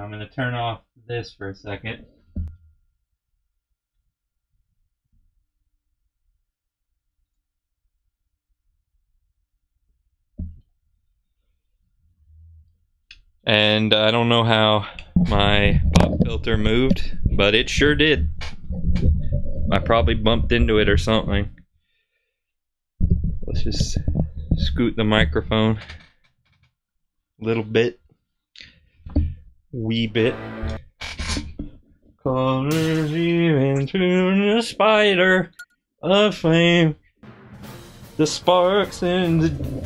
I'm going to turn off this for a second. And I don't know how my pop filter moved, but it sure did. I probably bumped into it or something. Let's just scoot the microphone a little bit. Wee bit. Colors even to the spider of flame. The sparks in the,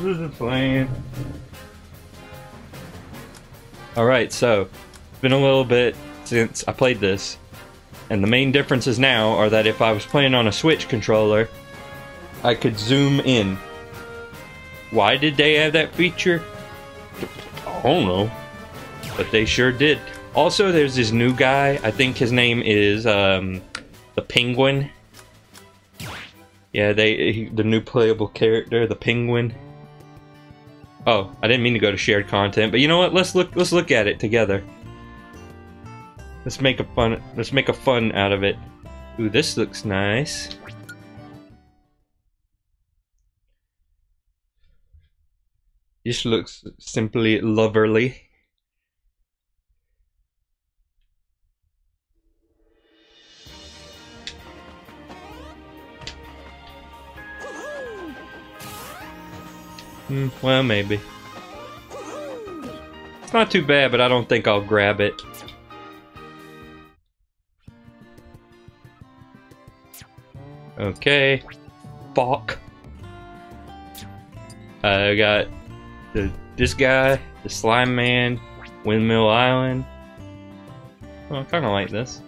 the flame. Alright, so, it's been a little bit since I played this. And the main differences now are that if I was playing on a Switch controller, I could zoom in. Why did they have that feature? I don't know. But they sure did. Also, there's this new guy. I think his name is um, the Penguin. Yeah, they he, the new playable character, the Penguin. Oh, I didn't mean to go to shared content, but you know what? Let's look. Let's look at it together. Let's make a fun. Let's make a fun out of it. Ooh, this looks nice. This looks simply loverly. Hmm, well, maybe. It's not too bad, but I don't think I'll grab it. Okay. Fuck. I got the this guy, the slime man, windmill island. Well, I kind of like this.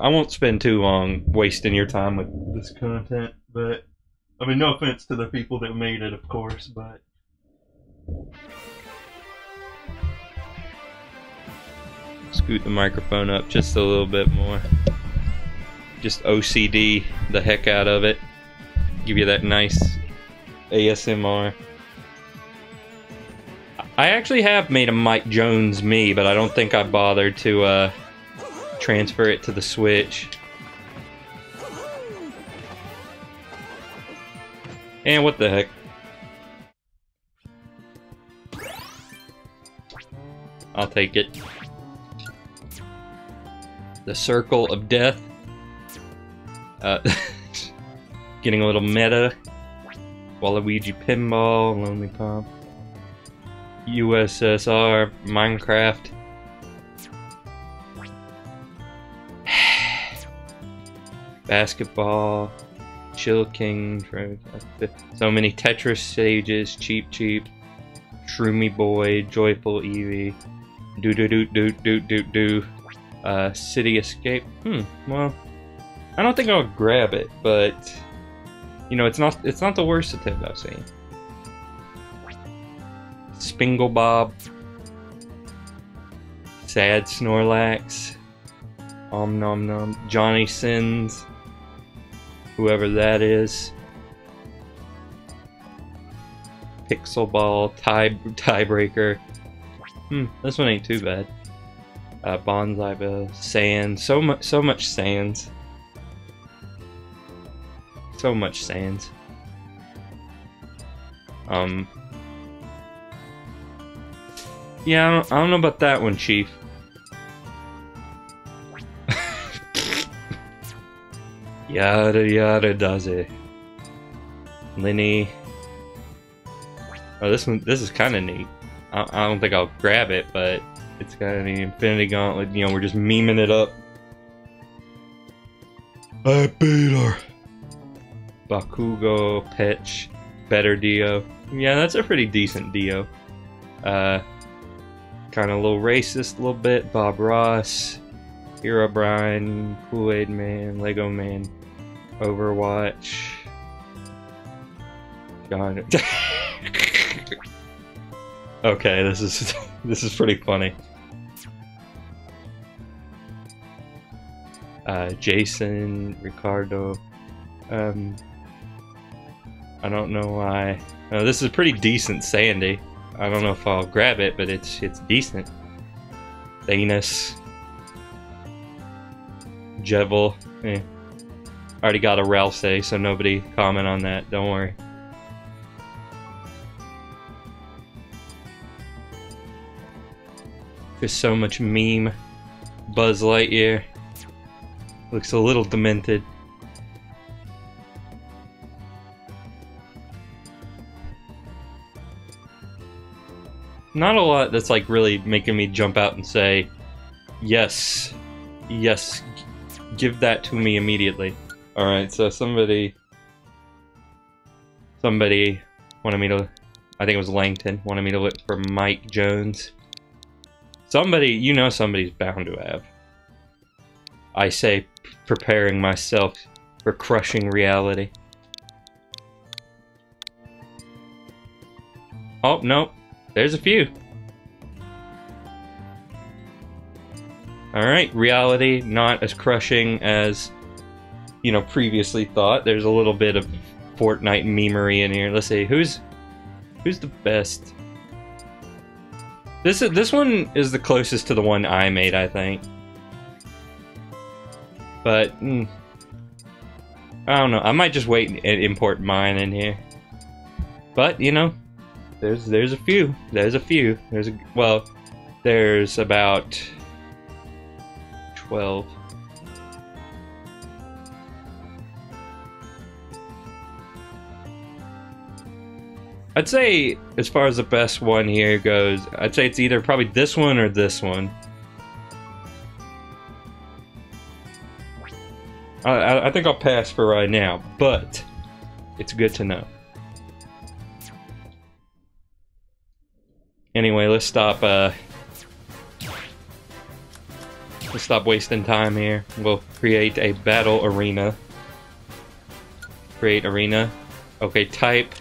I won't spend too long wasting your time with this content, but I mean, no offense to the people that made it, of course, but. Scoot the microphone up just a little bit more. Just OCD the heck out of it. Give you that nice ASMR. I actually have made a Mike Jones Mii, but I don't think I bothered to uh, transfer it to the Switch. And what the heck? I'll take it. The Circle of Death. Uh, getting a little meta. Waluigi Pinball, Lonely Pop. USSR, Minecraft. Basketball. Chill King, so many Tetris stages, Cheap Cheep, Shroomy Boy, Joyful Eevee, Do Do Do Do Do Do Do, uh, City Escape. Hmm. Well, I don't think I'll grab it, but you know, it's not it's not the worst attempt I've seen. Spingle Bob, Sad Snorlax, Om Nom Nom, Johnny Sins whoever that is. Pixel Ball, tie tiebreaker. Hmm, this one ain't too bad. Uh, Bonsai Bill, Sand, so much, so much sands. So much sands. Um. Yeah, I don't, I don't know about that one, Chief. Yada yada does it. Linny. Oh, this one, this is kind of neat. I, I, don't think I'll grab it, but it's got an Infinity Gauntlet. You know, we're just memeing it up. I beat her. Bakugo, Petch, better Dio. Yeah, that's a pretty decent Dio. Uh, kind of a little racist, a little bit. Bob Ross, Herobrine, Kool Aid Man, Lego Man. Overwatch. God. okay, this is this is pretty funny. Uh, Jason, Ricardo. Um, I don't know why. Uh, this is pretty decent Sandy. I don't know if I'll grab it, but it's it's decent. Thanos. Jevil. Eh. Already got a Ralsei, so nobody comment on that. Don't worry. There's so much meme. Buzz Lightyear. Looks a little demented. Not a lot that's like really making me jump out and say, yes, yes, give that to me immediately. Alright, so somebody, somebody wanted me to, I think it was Langton, wanted me to look for Mike Jones. Somebody, you know somebody's bound to have. I say preparing myself for crushing reality. Oh, no. There's a few. Alright, reality not as crushing as, you know, previously thought. There's a little bit of Fortnite memery in here. Let's see, who's who's the best? This is this one is the closest to the one I made, I think. But mm, I don't know. I might just wait and import mine in here. But you know, there's there's a few. There's a few. There's a well, there's about twelve. I'd say, as far as the best one here goes, I'd say it's either probably this one or this one. I, I think I'll pass for right now, but it's good to know. Anyway, let's stop. Uh, let's stop wasting time here. We'll create a battle arena. Create arena. Okay, type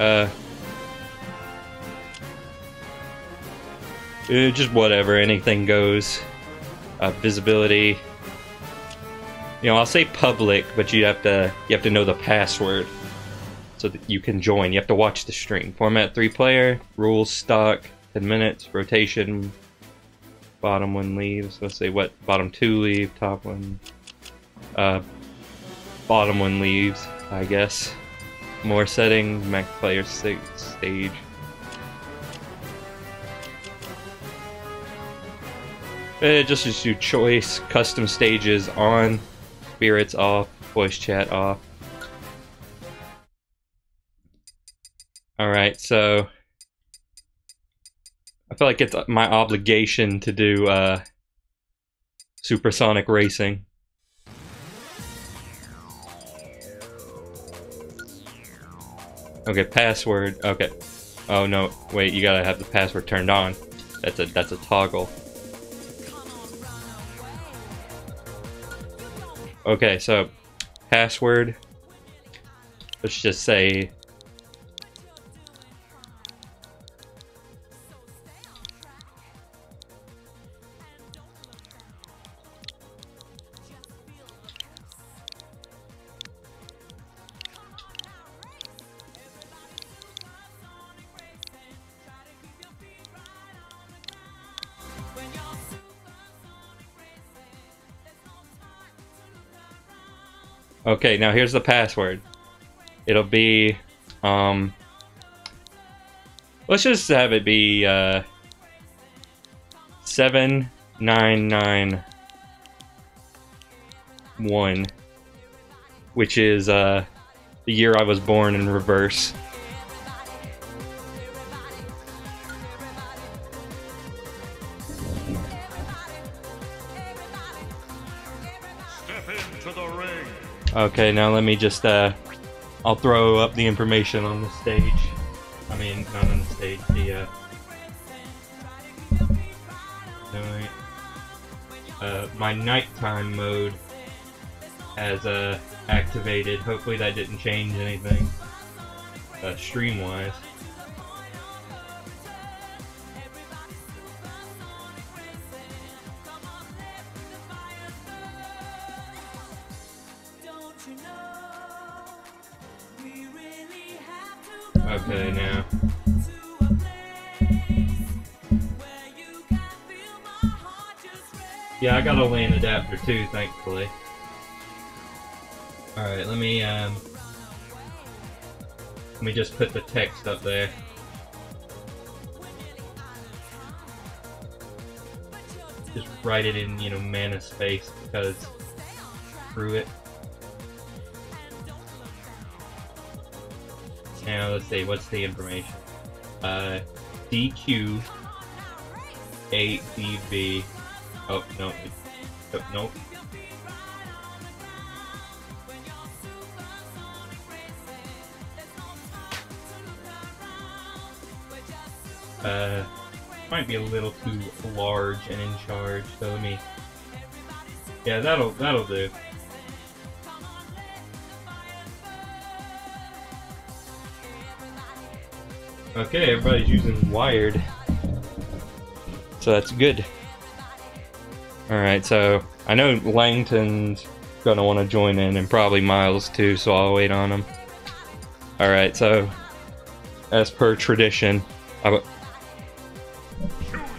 uh, uh, just whatever, anything goes. Uh, visibility. You know, I'll say public, but you have to you have to know the password so that you can join. You have to watch the stream. Format three player, rules stock, ten minutes, rotation. Bottom one leaves. Let's say what bottom two leave, top one. Uh, bottom one leaves, I guess. More settings, Mac player stage. Eh, just as you choice, custom stages on, spirits off, voice chat off. Alright, so I feel like it's my obligation to do uh, supersonic racing. Okay, password. Okay. Oh no, wait, you gotta have the password turned on. That's a that's a toggle. Okay, so password. Let's just say Okay, now here's the password. It'll be, um, let's just have it be, uh, 7991, which is, uh, the year I was born in reverse. Okay, now let me just, uh, I'll throw up the information on the stage. I mean, not on the stage, the, uh, uh, my nighttime mode has, uh, activated. Hopefully that didn't change anything, uh, stream-wise. Yeah, I got a LAN adapter too, thankfully. Alright, let me, um... Let me just put the text up there. Just write it in, you know, monospace because screw it. Now let's see, what's the information? Uh, DQ 8DB. Oh, no. Oh, nope. Uh, might be a little too large and in charge, so let me... Yeah, that'll, that'll do. Okay, everybody's using wired. So that's good. Alright, so I know Langton's gonna want to join in, and probably Miles too, so I'll wait on him. Alright, so as per tradition, I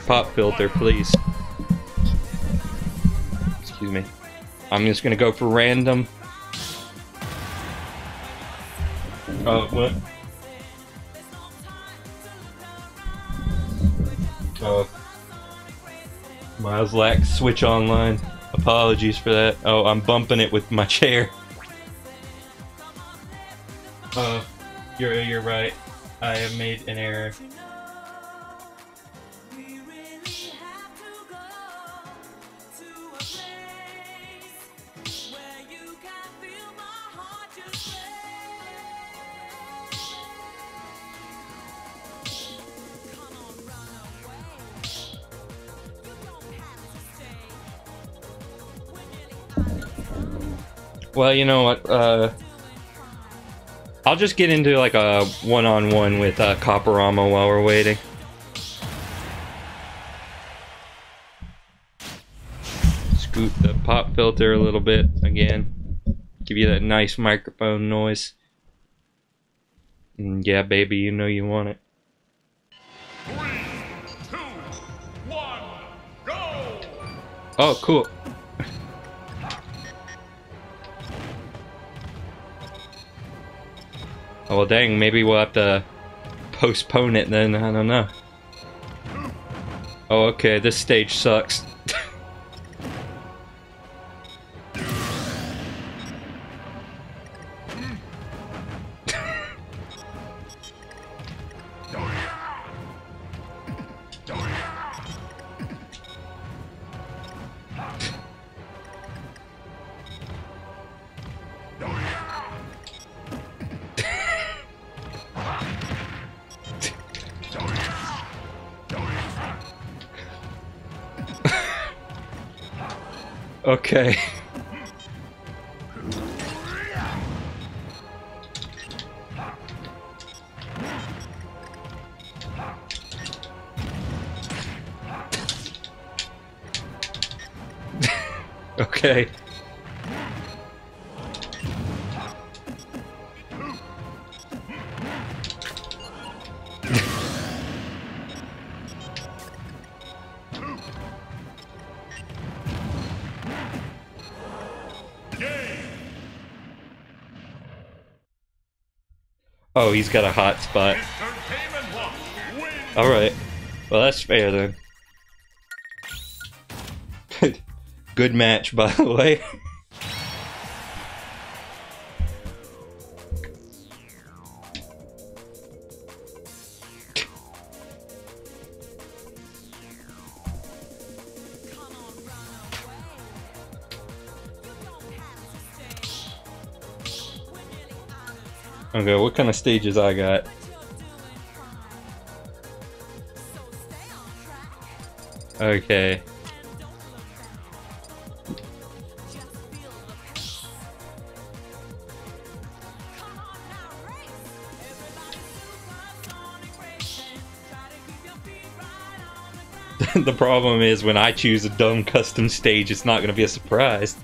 pop filter, please. Excuse me. I'm just gonna go for random. Oh, what? Oh. Miles Lack Switch Online. Apologies for that. Oh, I'm bumping it with my chair. Oh, you're, you're right. I have made an error. Well, you know what? Uh, I'll just get into like a one-on-one -on -one with uh, Copperama while we're waiting. Scoot the pop filter a little bit again. Give you that nice microphone noise. And yeah, baby, you know you want it. Three, two, one, go! Oh, cool. Oh, well, dang, maybe we'll have to postpone it then, I don't know. Oh, okay, this stage sucks. Got a hot spot. Alright. Well, that's fair then. Good match, by the way. What kind of stages I got? Okay. the problem is when I choose a dumb custom stage, it's not going to be a surprise.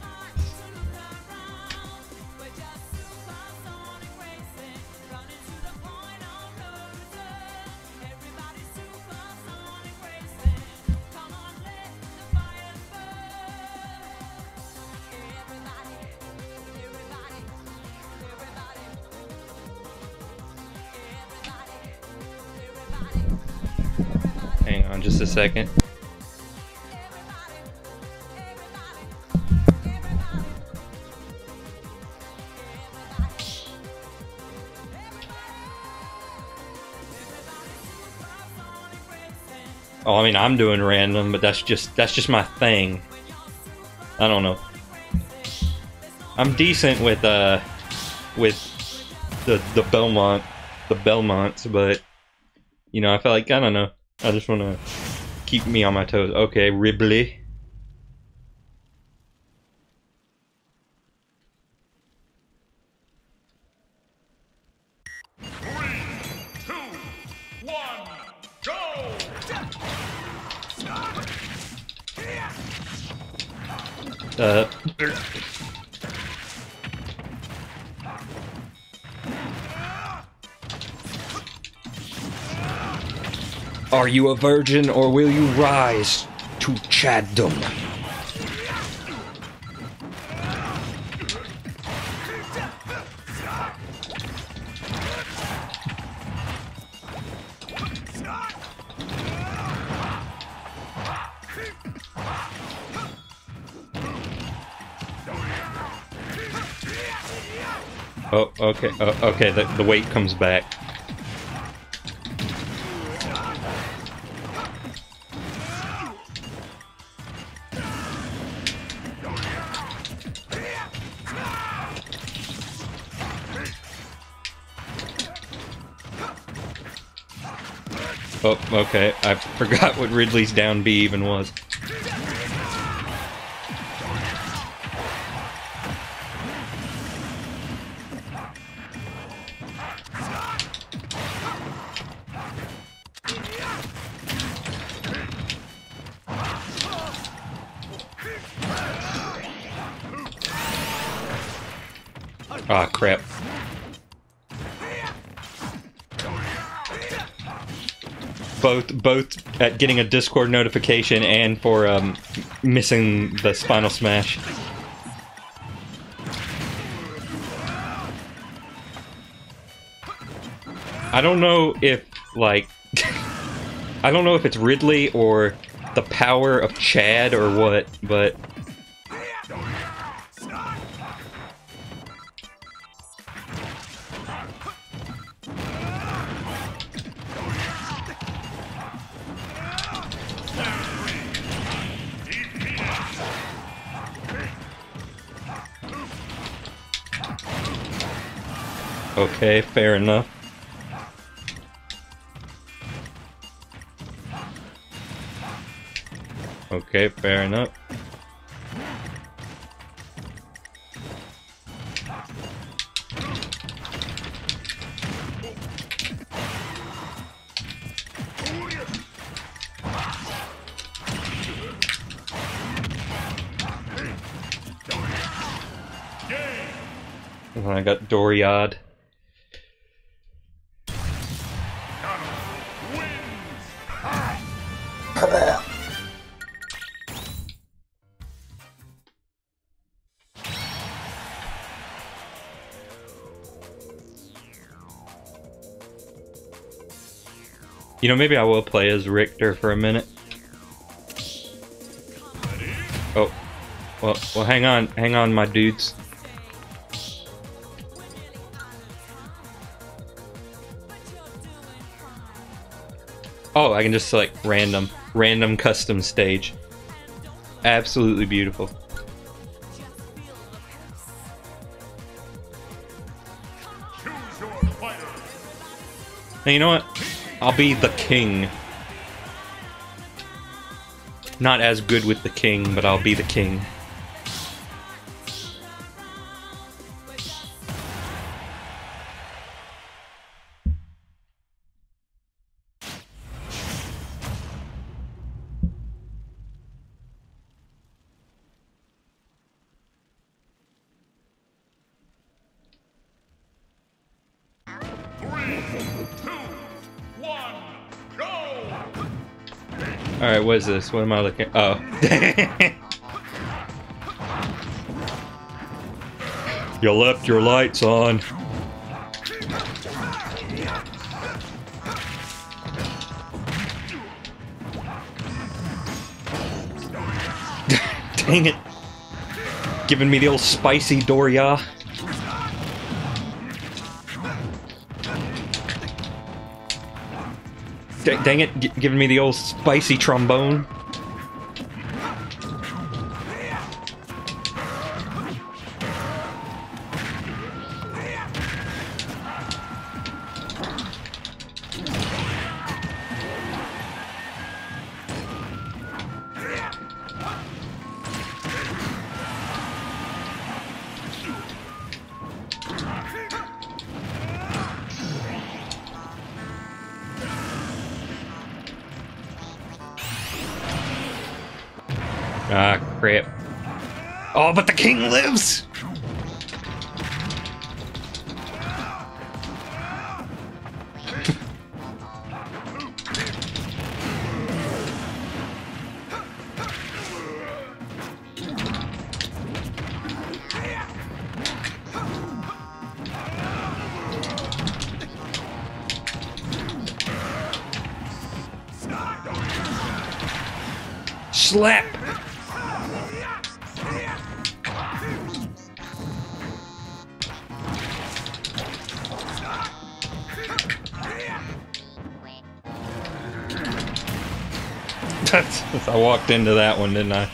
Hang on just a second. Oh, I mean, I'm doing random, but that's just that's just my thing. I don't know. I'm decent with uh with the the Belmont the Belmonts, but you know, I feel like I don't know. I just want to keep me on my toes. Okay, Ridley. You a virgin or will you rise to chaddom? Oh, okay, oh, okay, the, the weight comes back. Forgot what Ridley's down B even was. Both, at getting a Discord notification and for um, missing the Spinal Smash. I don't know if, like, I don't know if it's Ridley or the power of Chad or what, but enough. Okay, fair enough. I got Doriad. You know, maybe I will play as Richter for a minute. Oh. Well, well, hang on. Hang on, my dudes. Oh, I can just select random. Random custom stage. Absolutely beautiful. Now, you know what? I'll be the king. Not as good with the king, but I'll be the king. is this? What am I looking? Oh. you left your lights on. Dang it. Giving me the old spicy Doria. Dang it, giving me the old spicy trombone. Into that one, didn't I?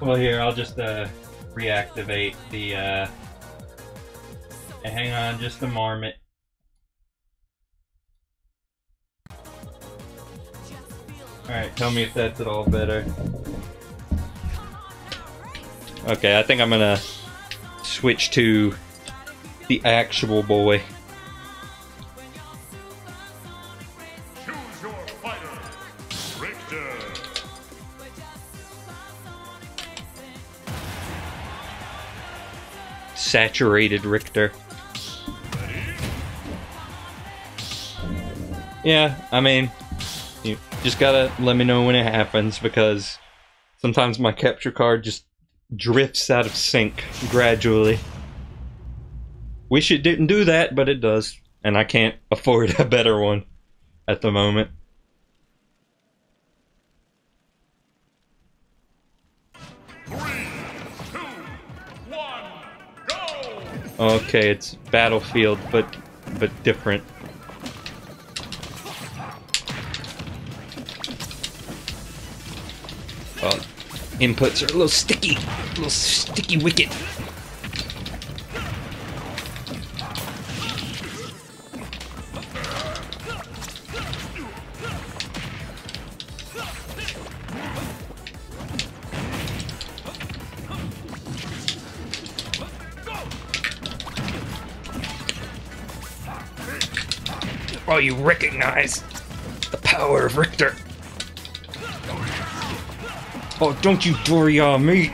Well, here, I'll just uh, reactivate the. Uh... Hang on just a moment. Alright, tell me if that's at all better. Okay, I think I'm gonna switch to the actual boy. Saturated Richter. Yeah, I mean, you just gotta let me know when it happens because sometimes my capture card just drifts out of sync gradually. Wish it didn't do that, but it does. And I can't afford a better one at the moment. Okay, it's Battlefield, but but different. Well, inputs are a little sticky, a little sticky wicket. recognize the power of Richter. Oh, don't you dory on uh, me!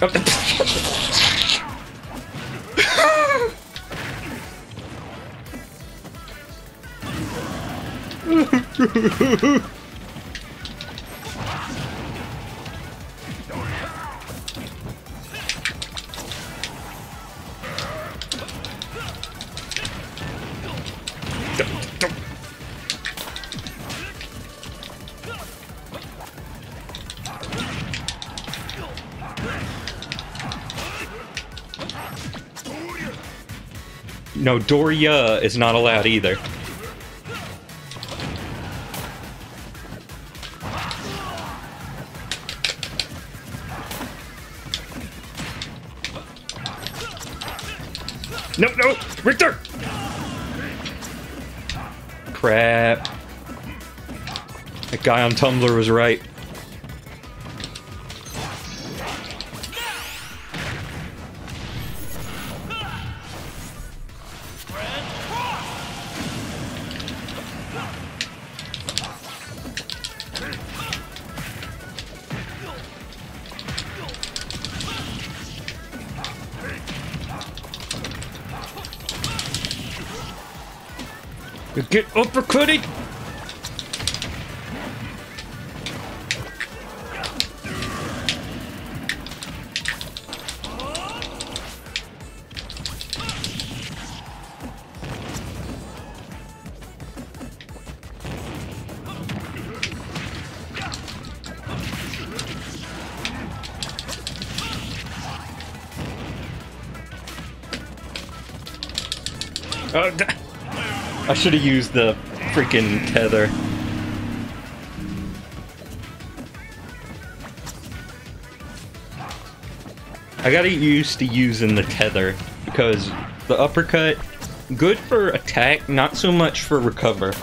Oh, No, Doria is not allowed either. No, no, Richter! Crap. That guy on Tumblr was right. Get uppercutted! Oh, uh, d- I should have used the freaking tether. I gotta get used to using the tether because the uppercut, good for attack, not so much for recover.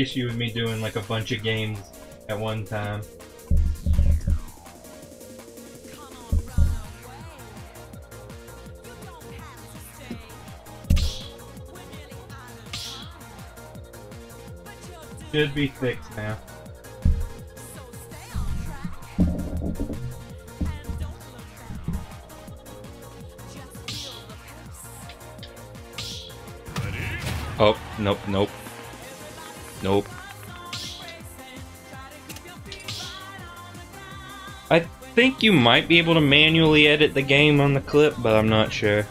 Issue with me doing like a bunch of games at one time. Should be fixed now. Oh, nope, nope. Nope. I think you might be able to manually edit the game on the clip, but I'm not sure.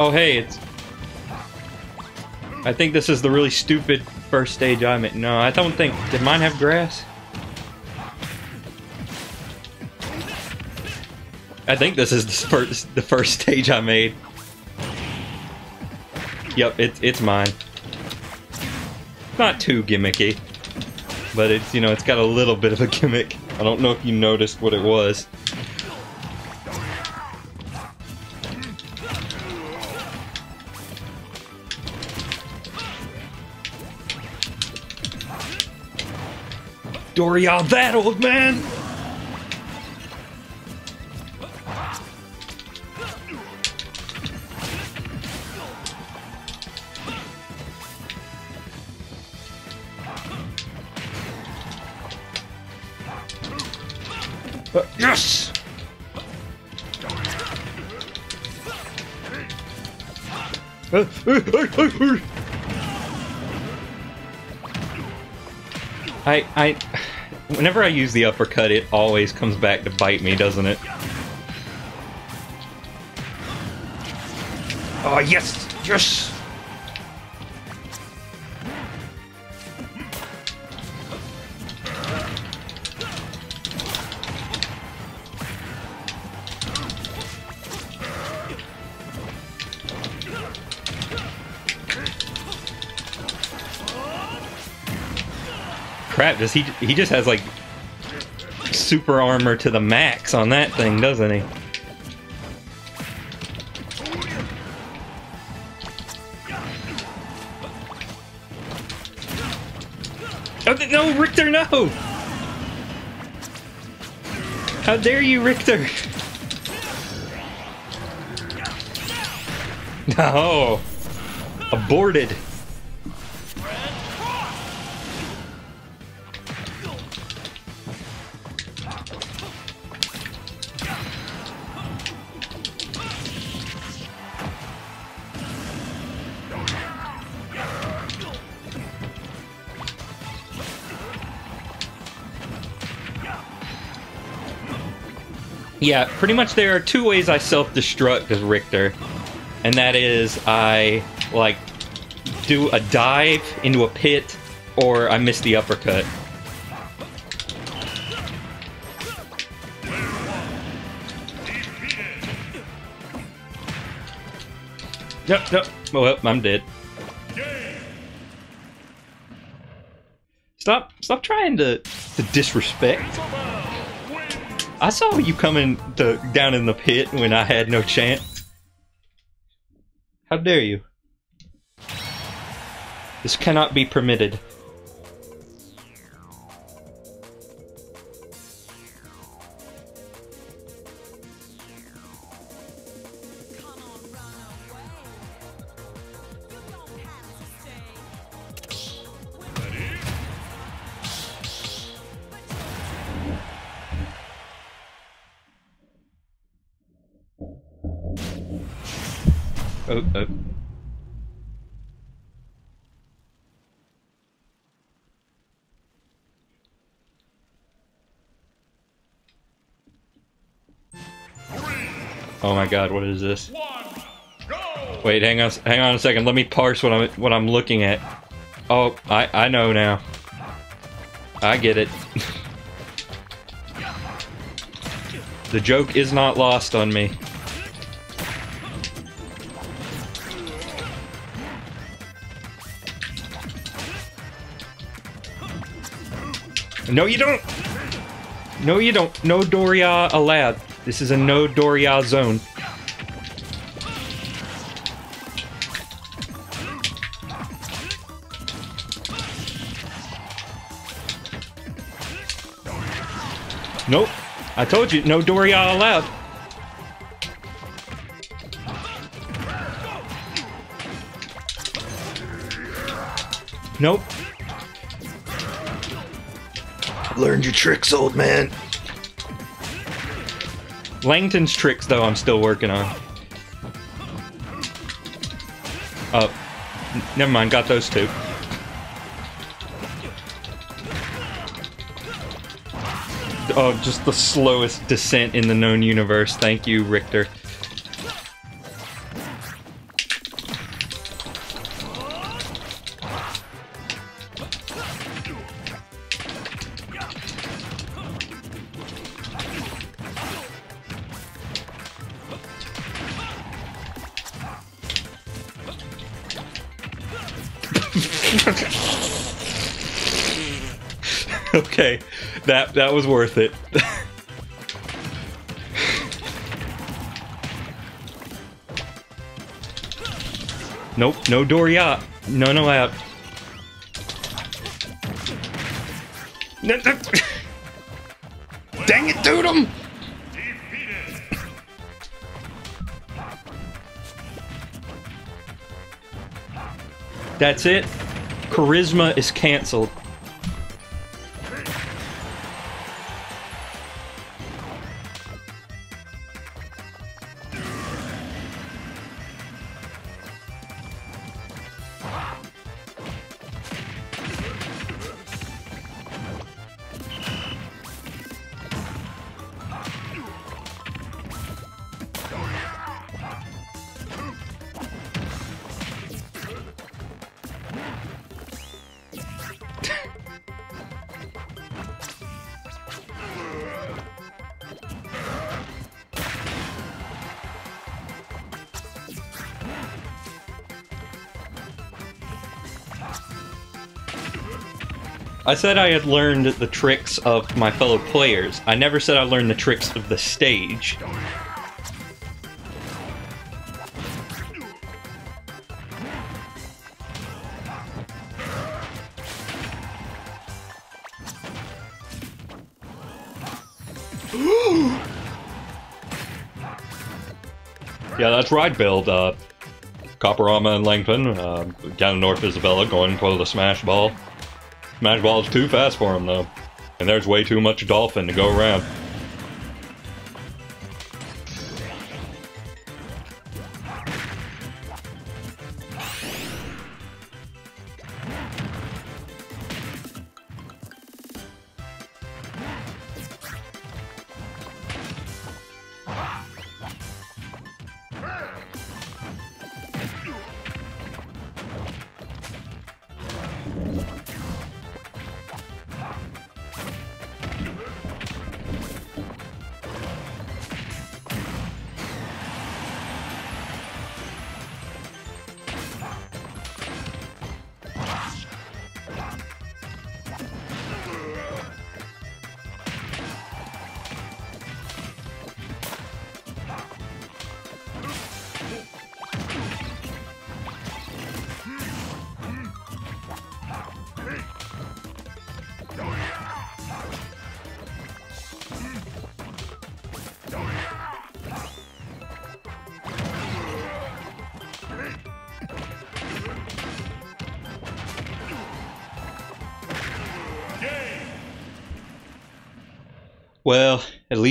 Oh, hey, it's. I think this is the really stupid first stage I made. No, I don't think. Did mine have grass? I think this is the first, the first stage I made. Yep, it, it's mine. Not too gimmicky, but it's, you know, it's got a little bit of a gimmick. I don't know if you noticed what it was. Doria, that old man! Uh, yes! Uh, uh, uh. I, I, whenever I use the uppercut, it always comes back to bite me, doesn't it? Oh, yes! Yes! Crap, does he he just has like super armor to the max on that thing, doesn't he? Oh, no, Richter, no! How dare you, Richter? No! Aborted. Yeah, pretty much there are two ways I self-destruct as Richter. And that is I like do a dive into a pit or I miss the uppercut. Nope, oh, nope. Well, I'm dead. Stop, stop trying to, to disrespect. I saw you coming to, down in the pit when I had no chance. How dare you? This cannot be permitted. Oh my god, what is this? Wait, hang on, hang on a second. Let me parse what I'm what I'm looking at. Oh, I I know now. I get it. the joke is not lost on me. No, you don't. No, you don't. No Doria allowed. This is a no Doria zone. Nope. I told you, no Doria allowed. Nope. Learned your tricks, old man. Langton's tricks, though, I'm still working on. Oh, never mind. Got those two. Oh, just the slowest descent in the known universe. Thank you, Richter. okay, that that was worth it. nope, no Doria. None allowed. No. Dang it, dude! That's it. Charisma is canceled. I said I had learned the tricks of my fellow players. I never said I learned the tricks of the stage. yeah, that's right, Build. Uh, Copperama and Langton, uh, down North Isabella, going for the smash ball. Smash ball's too fast for him, though. And there's way too much dolphin to go around.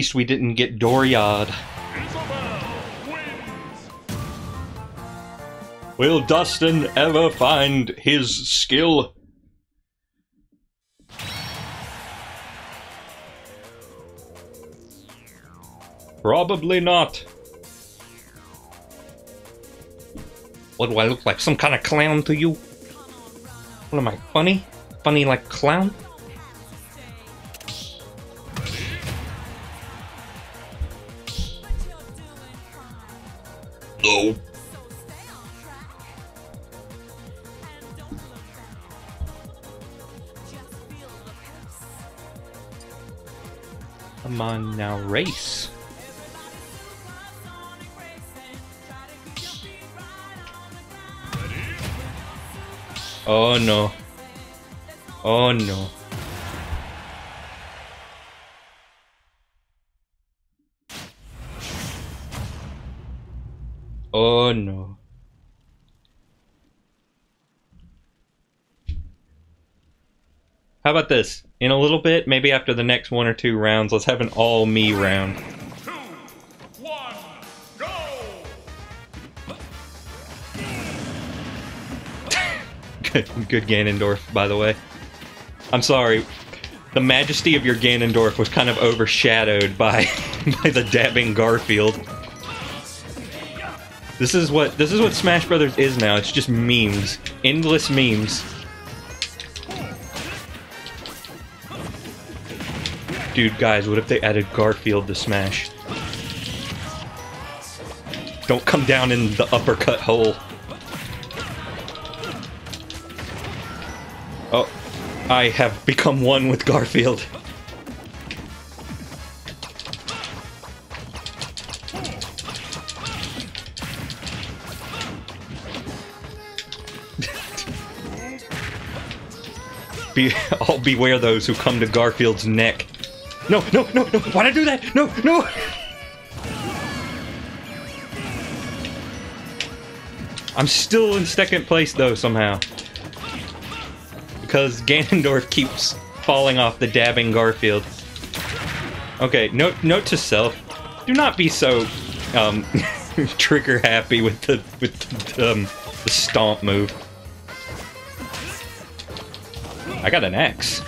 Least we didn't get Doriad. Will Dustin ever find his skill? Probably not. What do I look like? Some kind of clown to you? What am I, funny? Funny like clown? Come on now, race. Oh no. Oh no. Oh no. How about this? In a little bit, maybe after the next one or two rounds, let's have an all Mii round. Two, one. Good, good Ganondorf, by the way. I'm sorry. The majesty of your Ganondorf was kind of overshadowed by by the dabbing Garfield. This is what this is what Smash Brothers is now. It's just memes, endless memes. Dude, guys, what if they added Garfield to Smash? Don't come down in the uppercut hole. Oh, I have become one with Garfield. Be, all beware those who come to Garfield's neck. No, no, no, no! Why'd I do that? No, no! I'm still in second place though somehow because Ganondorf keeps falling off the dabbing Garfield. Okay, note note to self: do not be so um, trigger happy with the with the, um, the stomp move. I got an X.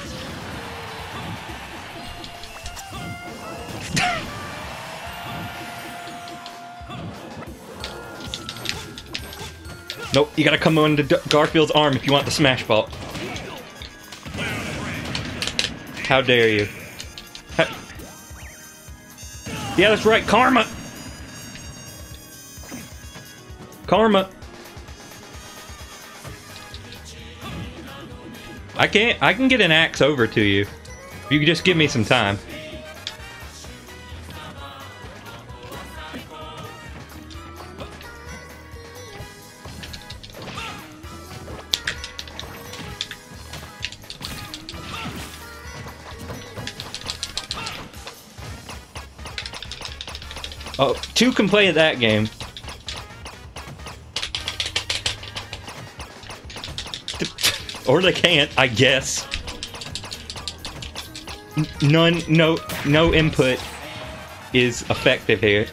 Nope, you gotta come D- Garfield's arm if you want the smash ball. How dare you? Yeah, that's right, Karma! Karma! I can't. I can get an axe over to you. You just give me some time. Two can play at that game. Or they can't, I guess. None, no, no input is effective here.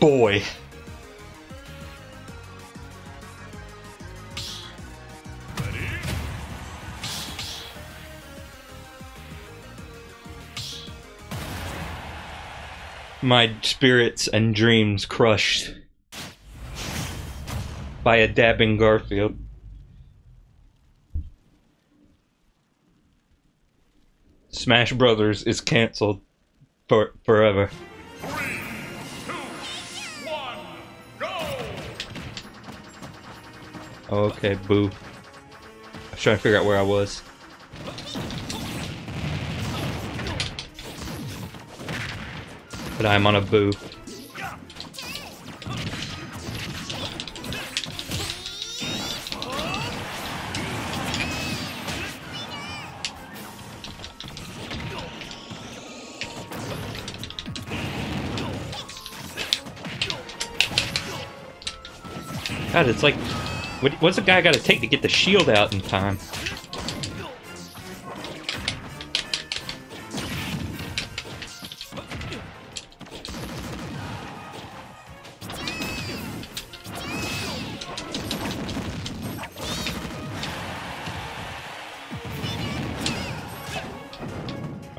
Boy. My spirits and dreams crushed by a dabbing Garfield. Smash Brothers is canceled for forever. Okay, boo. I was trying to figure out where I was. But I'm on a boo. God, it's like, what, what's a guy got to take to get the shield out in time?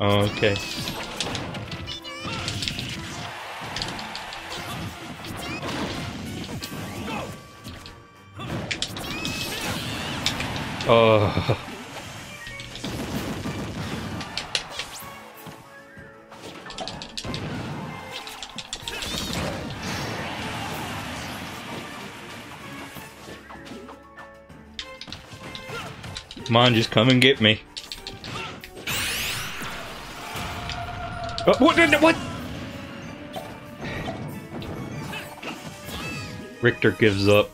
Okay. Come on, just come and get me. Oh, what? What? Richter gives up.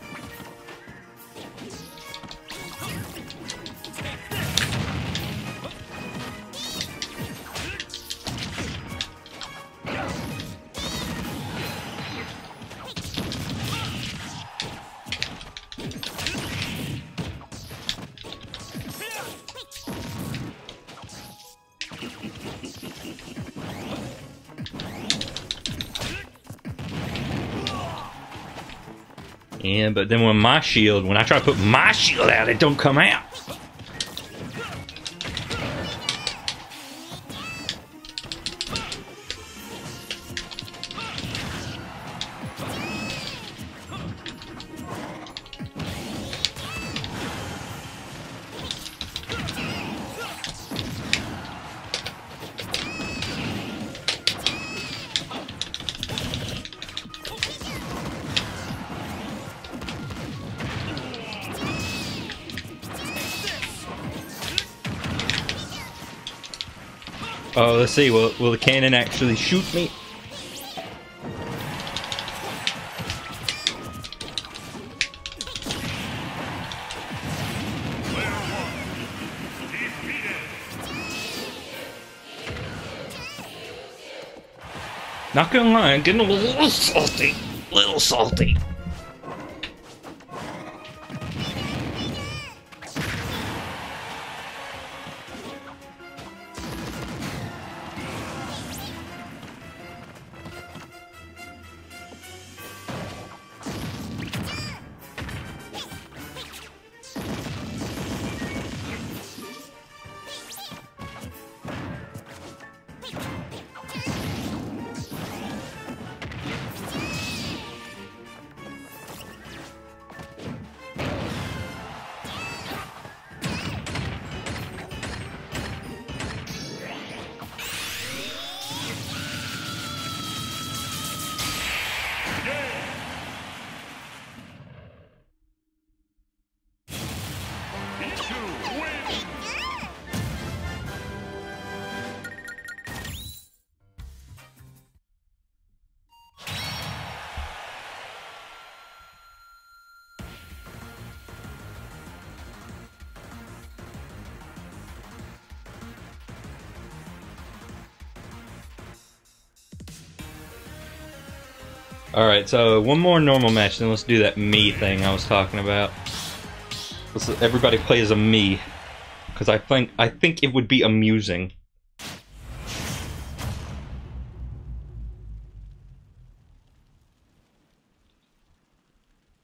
But then when my shield, when I try to put my shield out, it don't come out. see. Will, will the cannon actually shoot me? Not gonna lie, I'm getting a little salty. Little salty. Alright, so one more normal match, then let's do that Mii thing I was talking about. Let's, everybody play as a Mii. Because I think I think it would be amusing.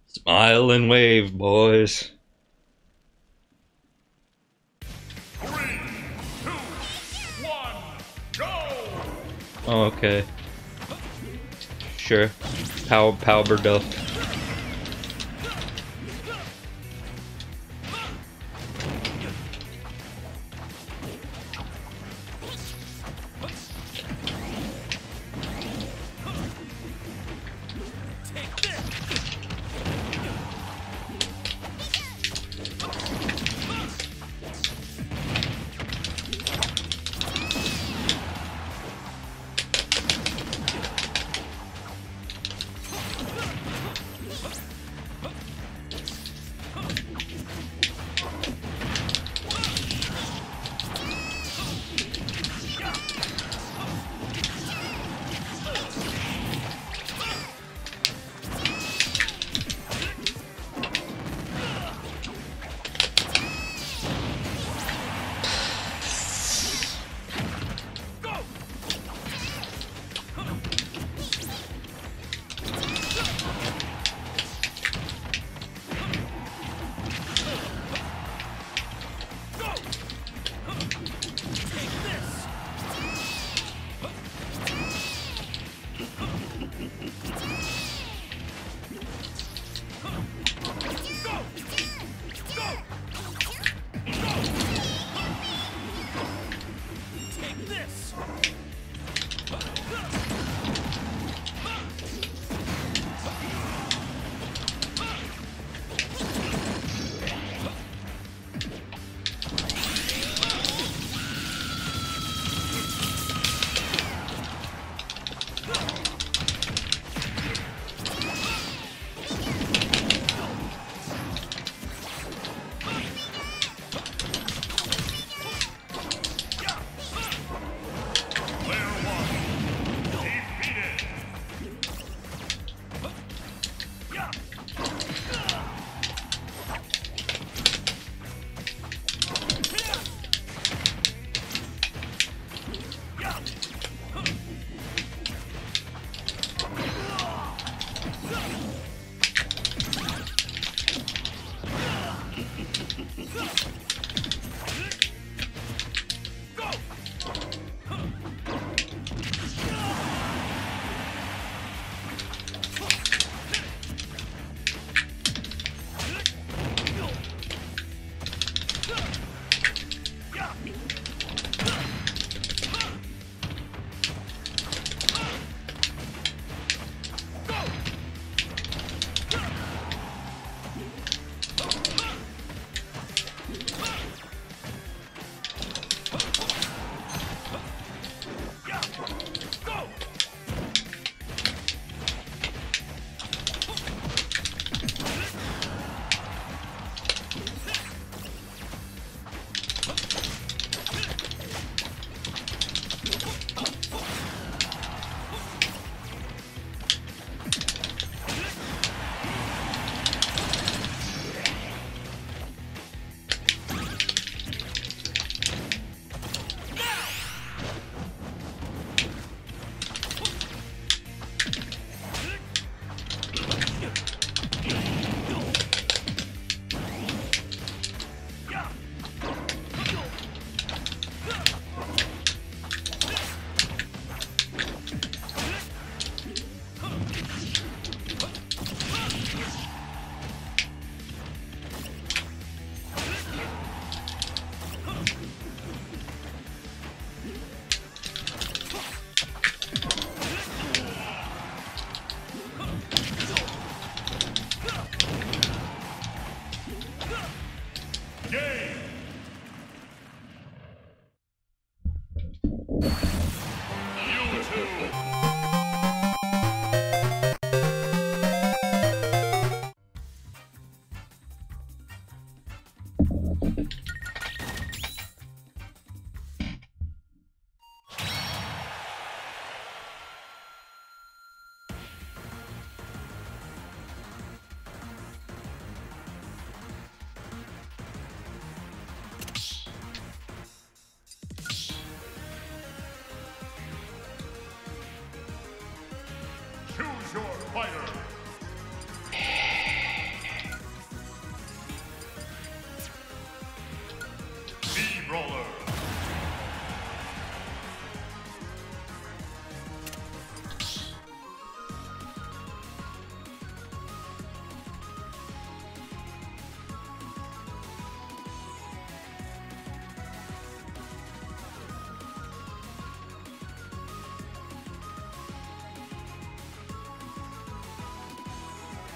Smile and wave, boys. Three, two, one, go! Oh, okay. Sure. Power, power duff.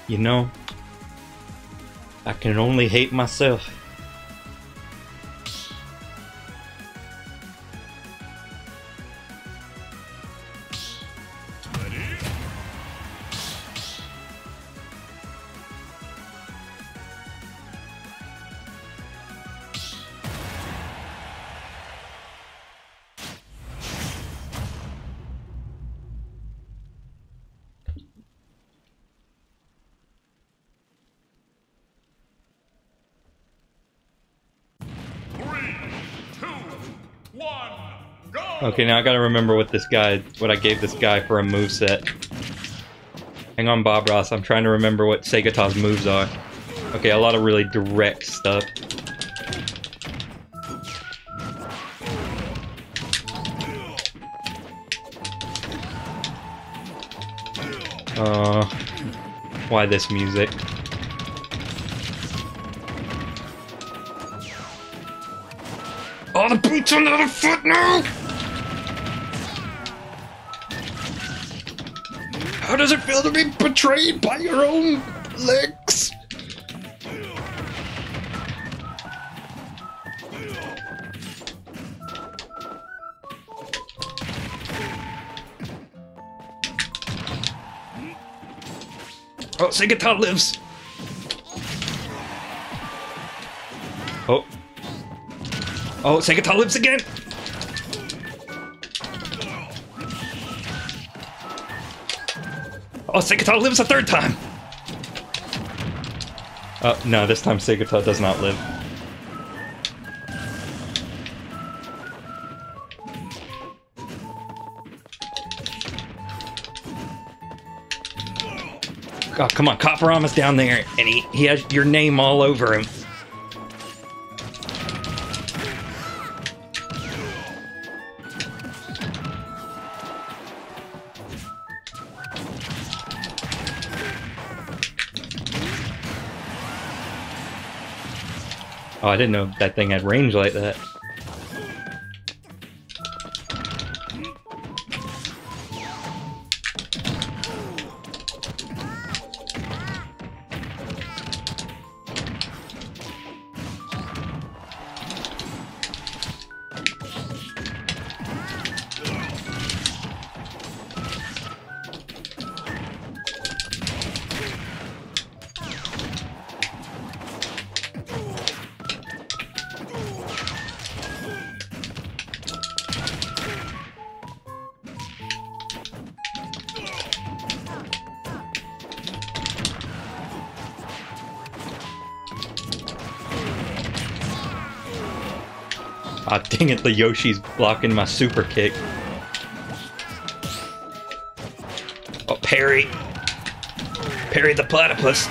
You know, I can only hate myself. Okay, now I gotta remember what this guy, what I gave this guy for a move set. Hang on, Bob Ross. I'm trying to remember what Segata's moves are. Okay, a lot of really direct stuff. Uh, why this music? Oh, the boots on the other foot now! Does it feel to be betrayed by your own legs? Oh, Segata lives! Oh. Oh, Segata lives again! Oh, Segata lives a third time! Oh, no, this time Segata does not live. Oh, come on, Copperama's down there, and he, he has your name all over him. Oh, I didn't know that thing had range like that. Dang it, the Yoshi's blocking my super kick. Oh, parry. Parry the platypus.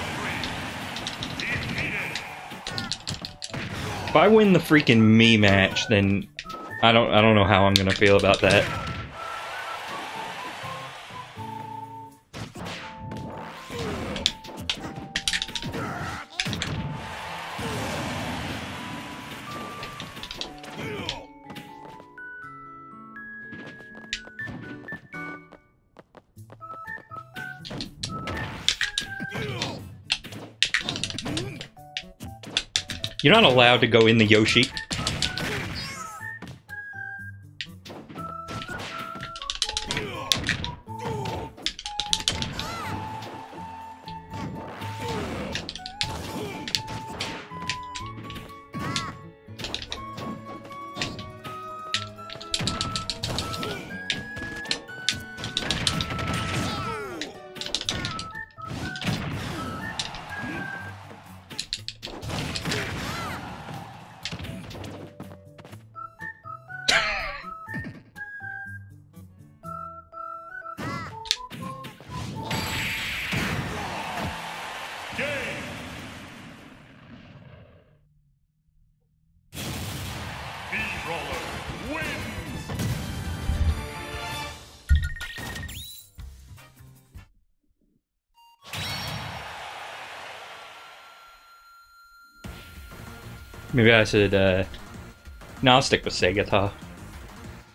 If I win the freaking Mii match, then I don't I don't know how I'm gonna feel about that. You're not allowed to go in the Yoshi. Maybe I should, uh... No, I'll stick with Segata.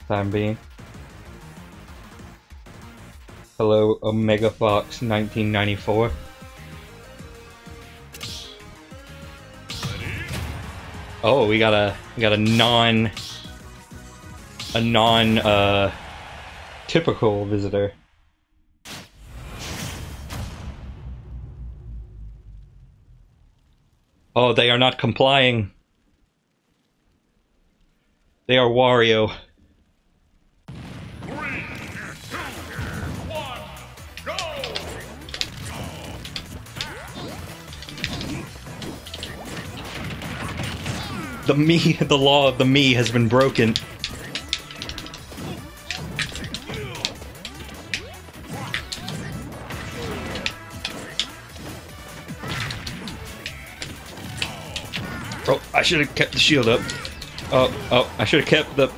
Time being. Hello, Omega Fox 1994. Oh, we got a we got a non a non uh typical visitor. Oh, they are not complying. They are Wario. The Mii, the law of the Mii has been broken. Oh, I should have kept the shield up. Oh, oh, I should have kept the.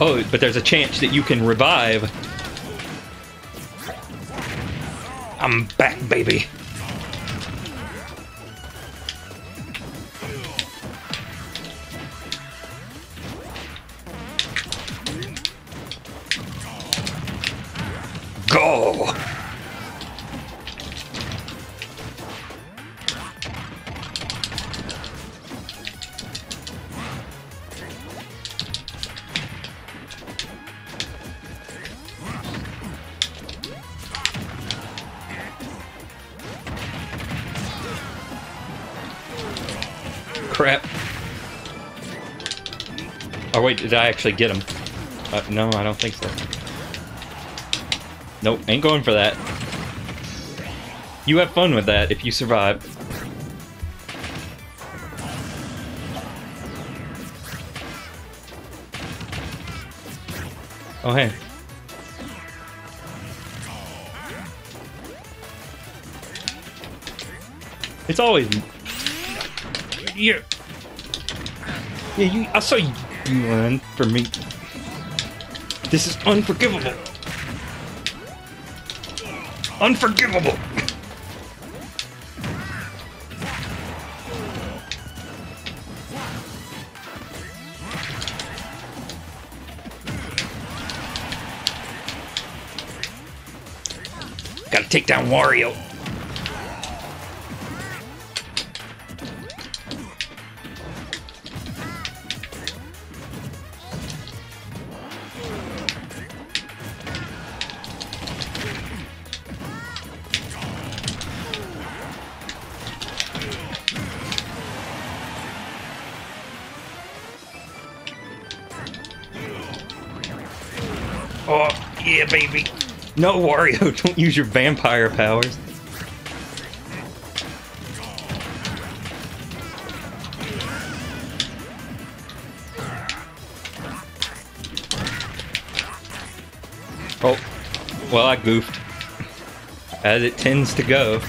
Oh, but there's a chance that you can revive. I'm back, baby. Did I actually get him? Uh, no, I don't think so. Nope, ain't going for that. You have fun with that if you survive. Oh hey. It's always you. Yeah, you. I saw you, you run for me. This is unforgivable. Unforgivable. Gotta take down Wario. No, Wario, don't use your vampire powers. Oh, well, I goofed. As it tends to go.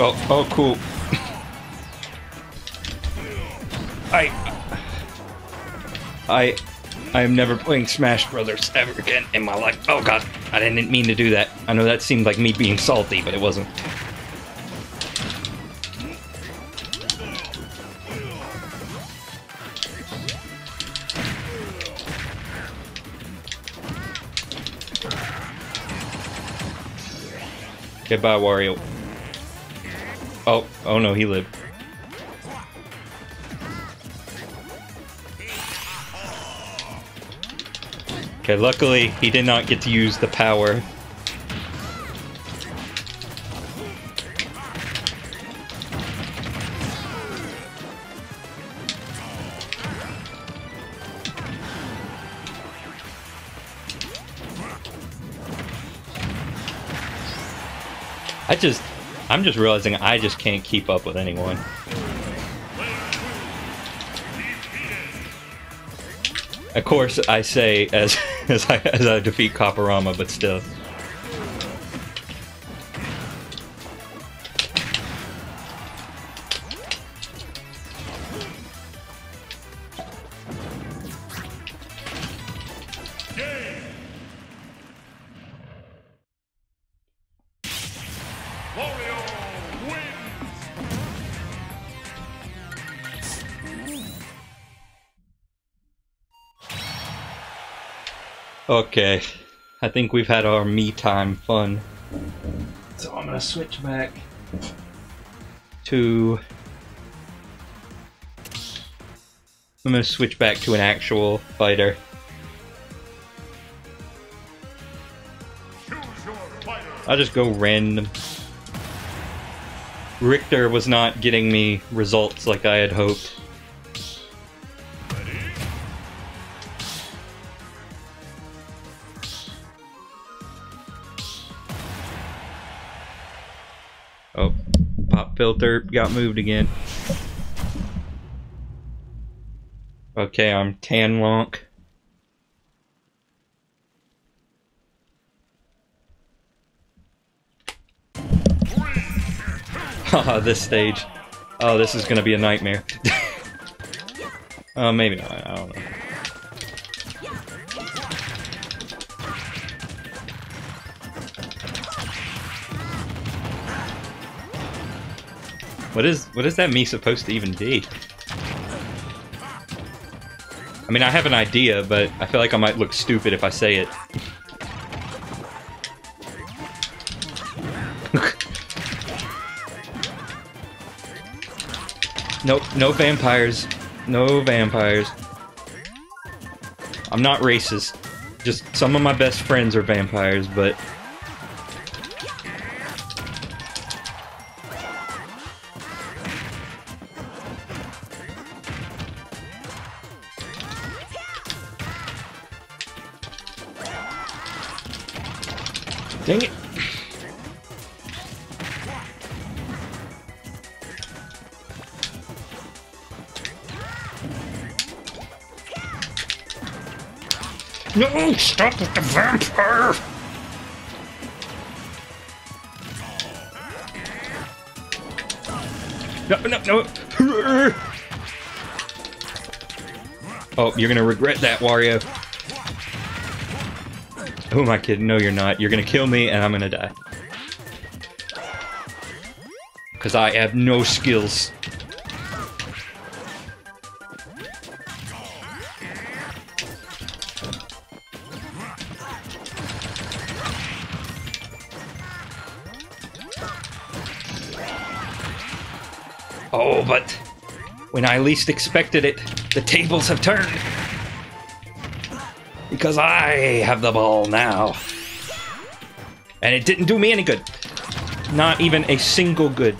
Oh, oh, cool. I, I, I am never playing Smash Brothers ever again in my life. Oh god, I didn't mean to do that. I know that seemed like me being salty, but it wasn't. Goodbye, Wario. Oh, oh no, he lived. Okay, luckily he did not get to use the power. I just, I'm just realizing I just can't keep up with anyone. Of course, I say as as I, as I defeat Copperama, but still. Okay, I think we've had our me time fun. So I'm gonna switch back to. I'm gonna switch back to an actual fighter. Choose your fighter. I'll just go random. Richter was not getting me results like I had hoped. Filter got moved again. Okay, I'm tan lonk. Haha, this stage. Oh, this is gonna be a nightmare. Oh, maybe not. I don't know. What is what is that me supposed to even be? I mean, I have an idea, but I feel like I might look stupid if I say it. nope, no vampires. No vampires. I'm not racist. Just some of my best friends are vampires, but No, stop with the vampire! No, no, no. Oh, you're gonna regret that, Wario. Oh, Who am I kidding? No, you're not. You're gonna kill me and I'm gonna die. Because I have no skills. I least expected it, the tables have turned. Because I have the ball now. And it didn't do me any good. Not even a single good.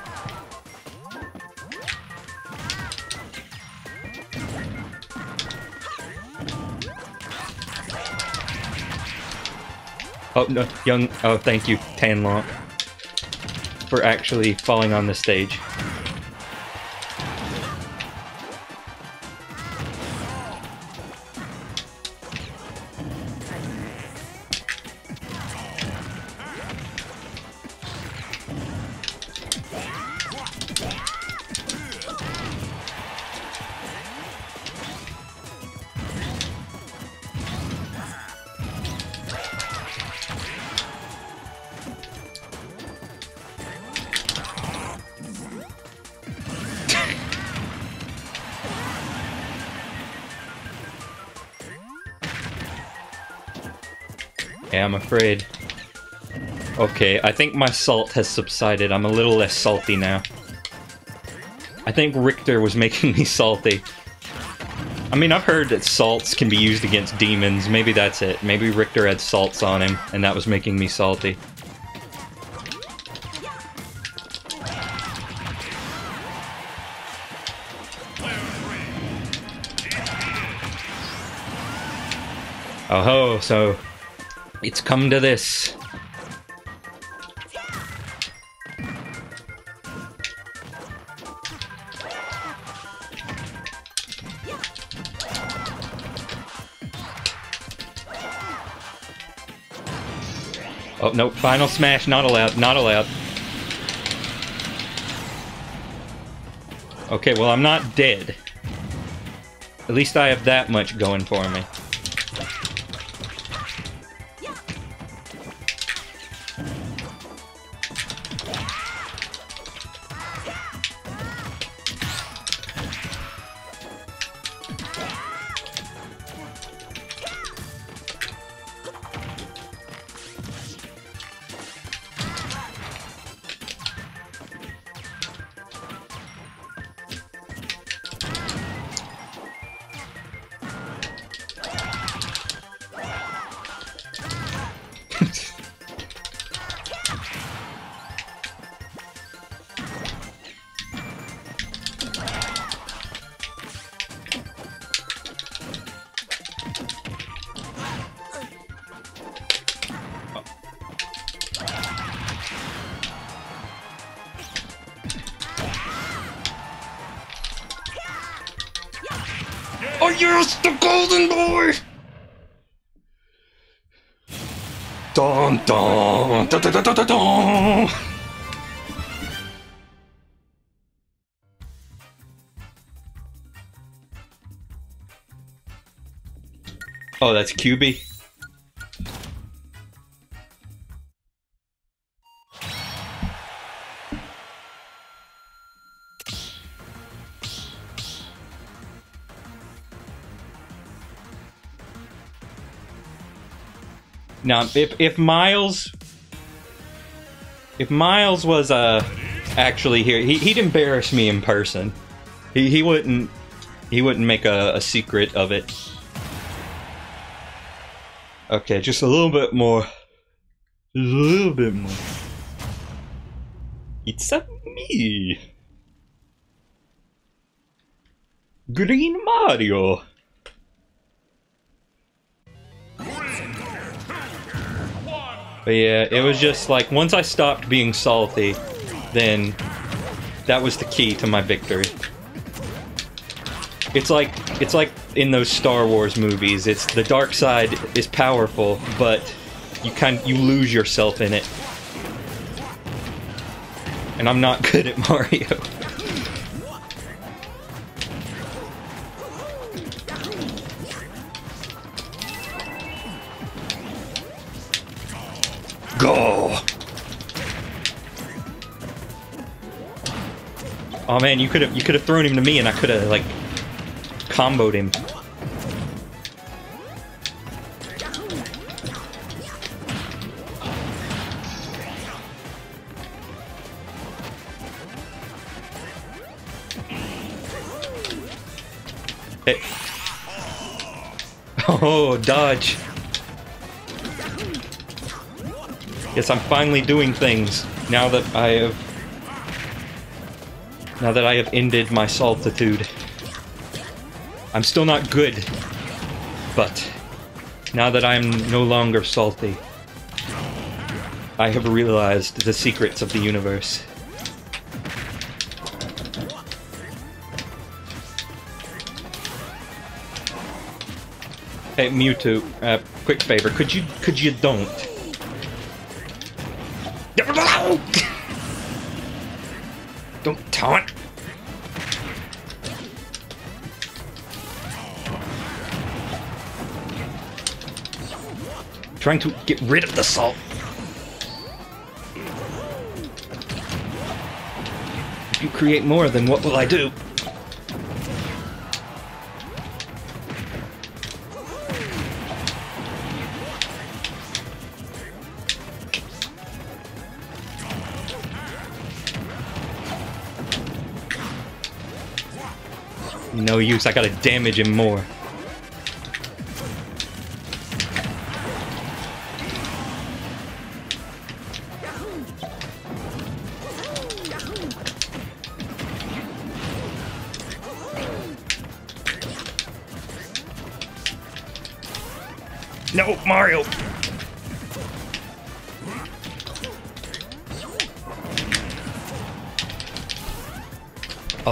Oh, no, young. Oh, thank you, Tanlong, for actually falling on the stage. Afraid. Okay, I think my salt has subsided. I'm a little less salty now. I think Richter was making me salty. I mean, I've heard that salts can be used against demons. Maybe that's it. Maybe Richter had salts on him, and that was making me salty. Oh ho, so it's come to this. Oh, no, final smash, not allowed, not allowed. Okay, well, I'm not dead. At least I have that much going for me. Oh yes, the golden boy! Dun dun dun dun dun dun dun. Oh, that's QB. Now, if if Miles, if Miles was uh actually here, he, he'd embarrass me in person. He he wouldn't he wouldn't make a, a secret of it. Okay, just a little bit more. Just a little bit more. It's a me, Green Mario. But yeah, it was just like once I stopped being salty, then that was the key to my victory. It's like it's like in those Star Wars movies. It's the dark side is powerful, but you kind you lose yourself in it. And I'm not good at Mario. Oh man, you could have you could have thrown him to me and I could have like comboed him. Hey. Eh. Oh, dodge. Yes, I'm finally doing things now that I have now that I have ended my saltitude. I'm still not good, but now that I'm no longer salty, I have realized the secrets of the universe. Hey Mewtwo, uh, quick favor, could you could you don't? Taunt. Trying to get rid of the salt. If you create more, then what will I do? I gotta damage him more.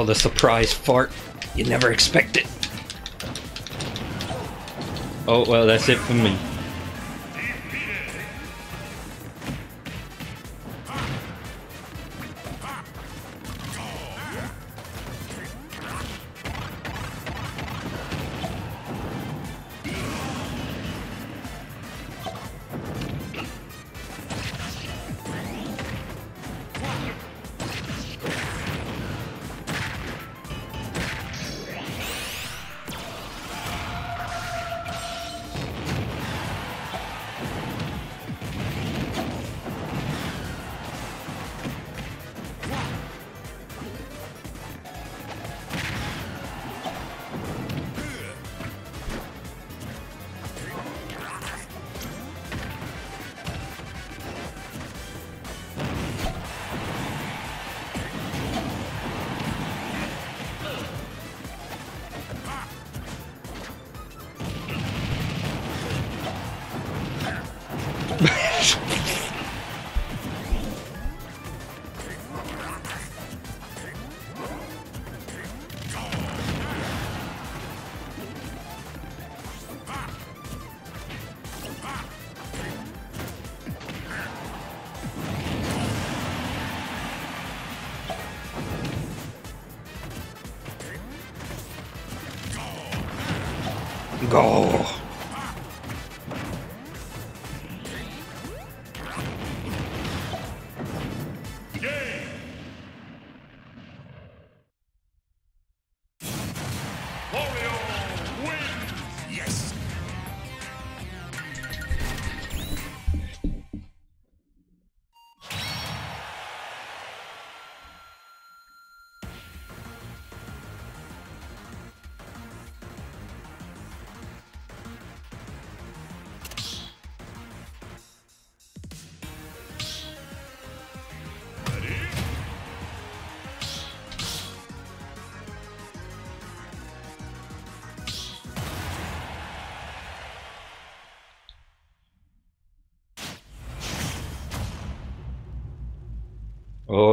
The surprise fart. You never expect it. Oh, well, that's it for me.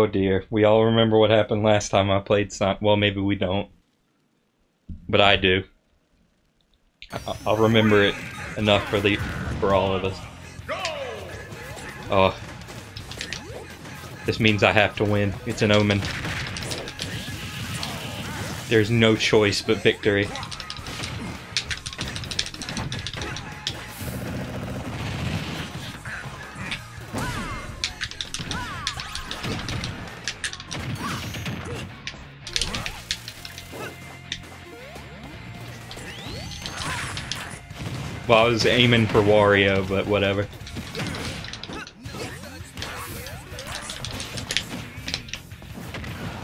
Oh dear. We all remember what happened last time I played Sonic. Well, maybe we don't. But I do. I- I'll remember it enough for the for all of us. Oh. This means I have to win. It's an omen. There's no choice but victory. I was aiming for Wario, but whatever.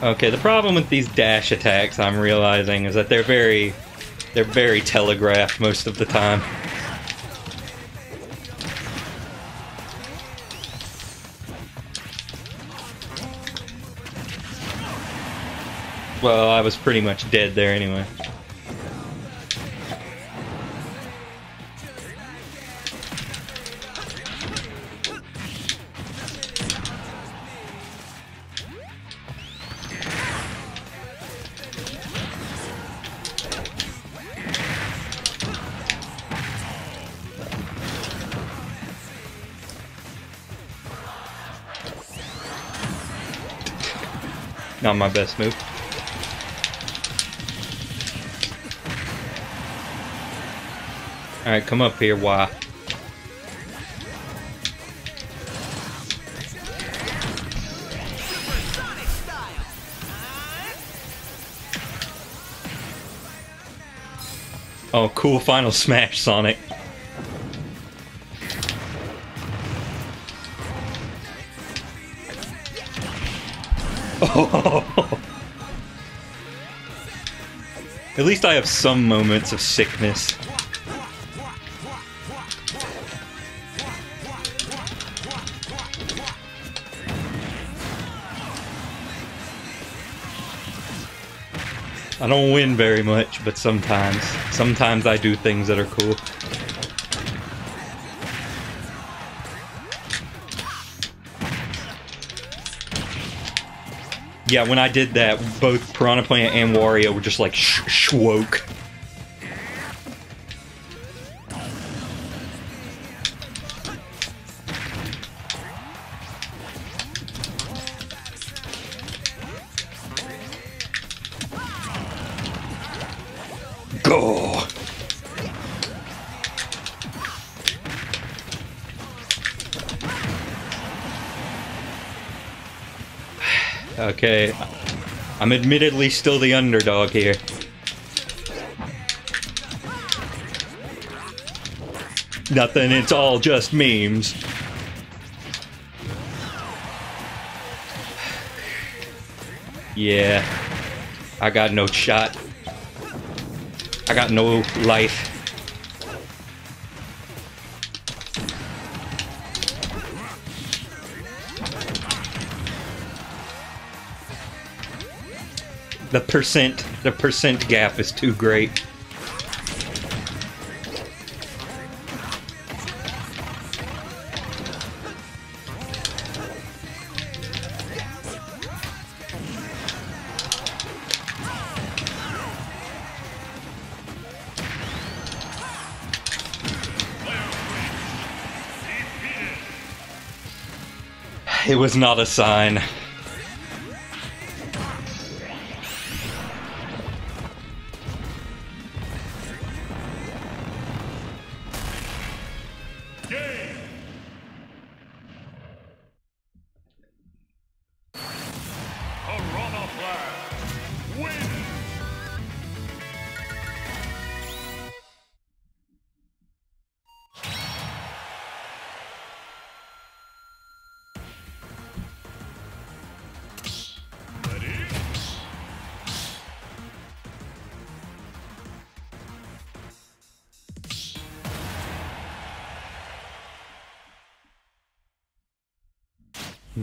Okay, the problem with these dash attacks I'm realizing is that they're very they're very telegraphed most of the time. Well, I was pretty much dead there anyway. Not my best move. Alright, come up here, why? Oh, cool final smash, Sonic. At least I have some moments of sickness. I don't win very much, but sometimes. Sometimes I do things that are cool. Yeah, when I did that, both Piranha Plant and Wario were just like sh- shwoke. I'm admittedly still the underdog here. Nothing, it's all just memes. Yeah, I got no shot. I got no life. Percent, the percent gap is too great. It was not a sign.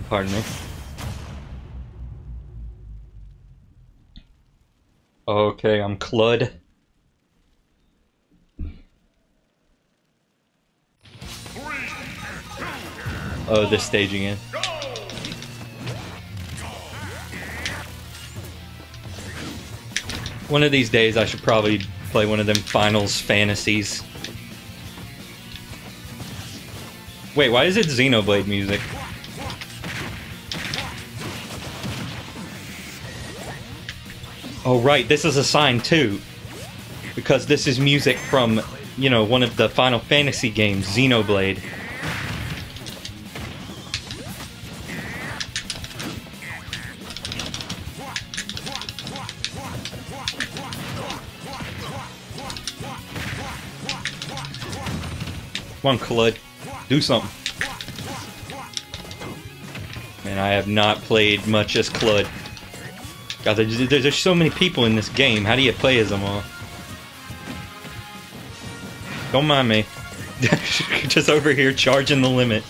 Pardon me. Okay, I'm Clud. Oh, this staging in. One of these days, I should probably play one of them finals fantasies. Wait, why is it Xenoblade music? Oh, right, this is a sign too. Because this is music from, you know, one of the Final Fantasy games, Xenoblade. Come on, Clud. Do something. Man, I have not played much as Clud. God, there's, so many people in this game. How do you play as them all? Don't mind me. Just over here charging the limit.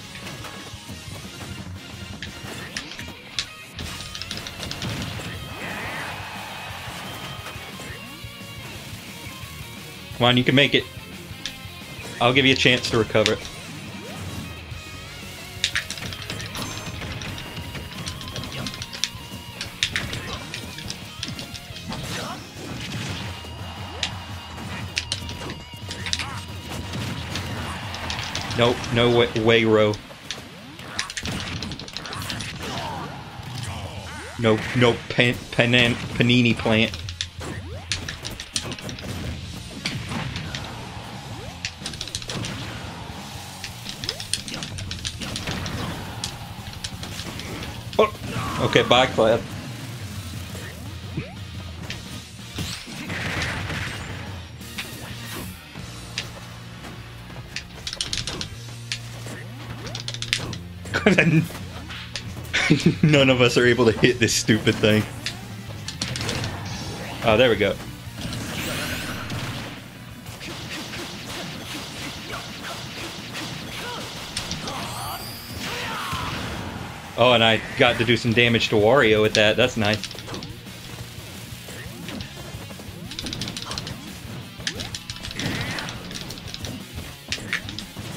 Come on, you can make it. I'll give you a chance to recover it. No way, way row. No, no pan, panan, panini plant. Oh, okay, bye, and none of us are able to hit this stupid thing. Oh, there we go. Oh, and I got to do some damage to Wario with that. That's nice.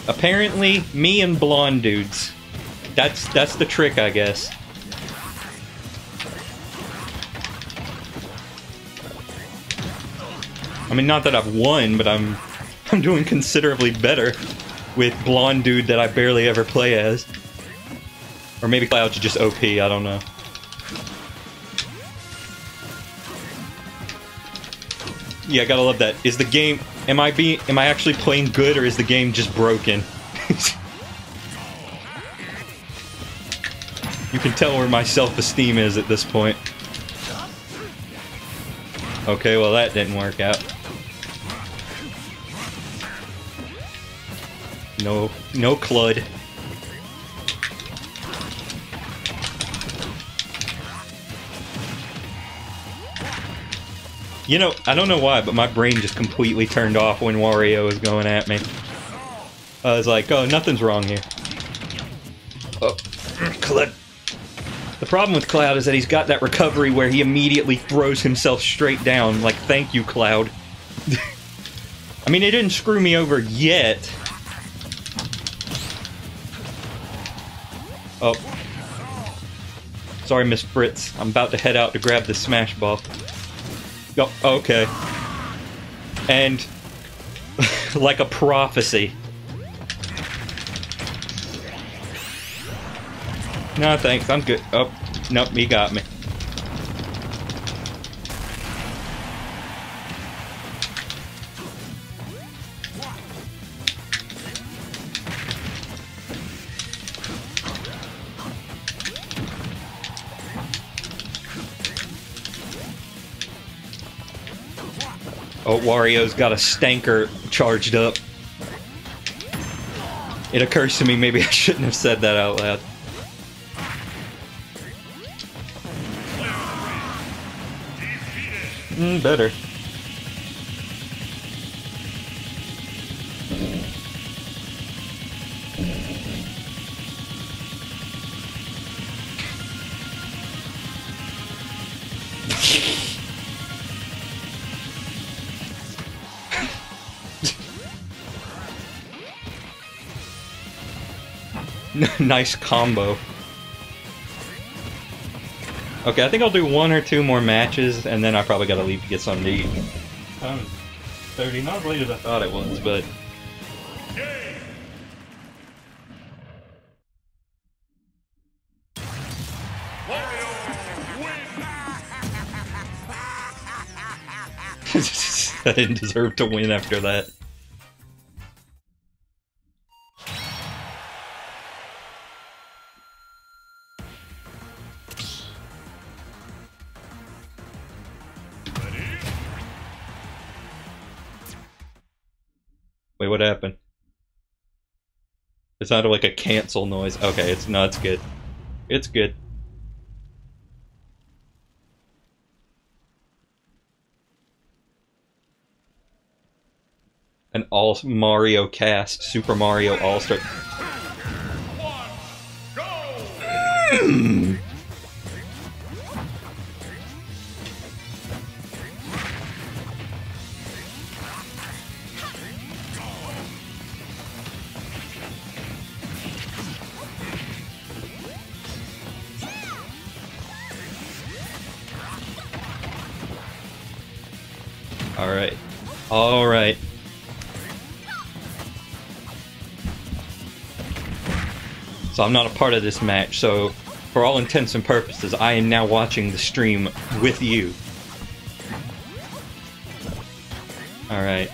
Apparently, me and blonde dudes. That's that's the trick, I guess. I mean, not that I've won, but I'm I'm doing considerably better with blonde dude that I barely ever play as. Or maybe Cloud's just OP, I don't know. Yeah, I gotta love that. Is the game am I being am I actually playing good or is the game just broken? you can tell where my self-esteem is at this point. Okay, well that didn't work out. No, no Clud. You know, I don't know why, but my brain just completely turned off when Wario was going at me. I was like, oh, nothing's wrong here. Oh, Cloud. The problem with Cloud is that he's got that recovery where he immediately throws himself straight down. Like, thank you, Cloud. I mean, it didn't screw me over yet. Oh. Sorry, Miss Fritz. I'm about to head out to grab the Smash Ball. Oh, okay. And, like a prophecy. No, thanks. I'm good. Oh, nope, he got me. Oh, Wario's got a stanker charged up. It occurs to me maybe I shouldn't have said that out loud. Better. nice combo. Okay, I think I'll do one or two more matches, and then I probably gotta leave to get something to eat. Um, 30, not as late as I thought it was, but... I didn't deserve to win after that. It sounded like a cancel noise. Okay, it's no, it's good. It's good. An all Mario cast, Super Mario All Star. One. Go. I'm not a part of this match. So, for all intents and purposes, I am now watching the stream with you. All right.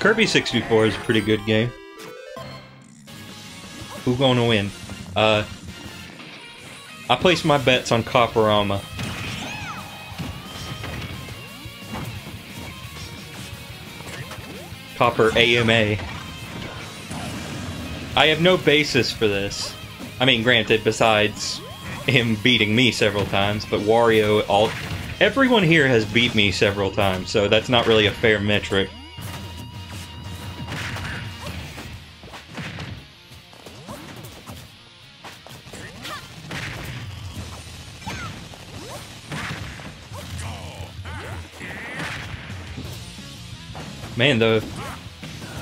Kirby 64 is a pretty good game. Who gonna win? Uh, I place my bets on Copperama. Copper AMA. I have no basis for this. I mean, granted, besides him beating me several times, but Wario, all everyone here has beat me several times, so that's not really a fair metric. Man, the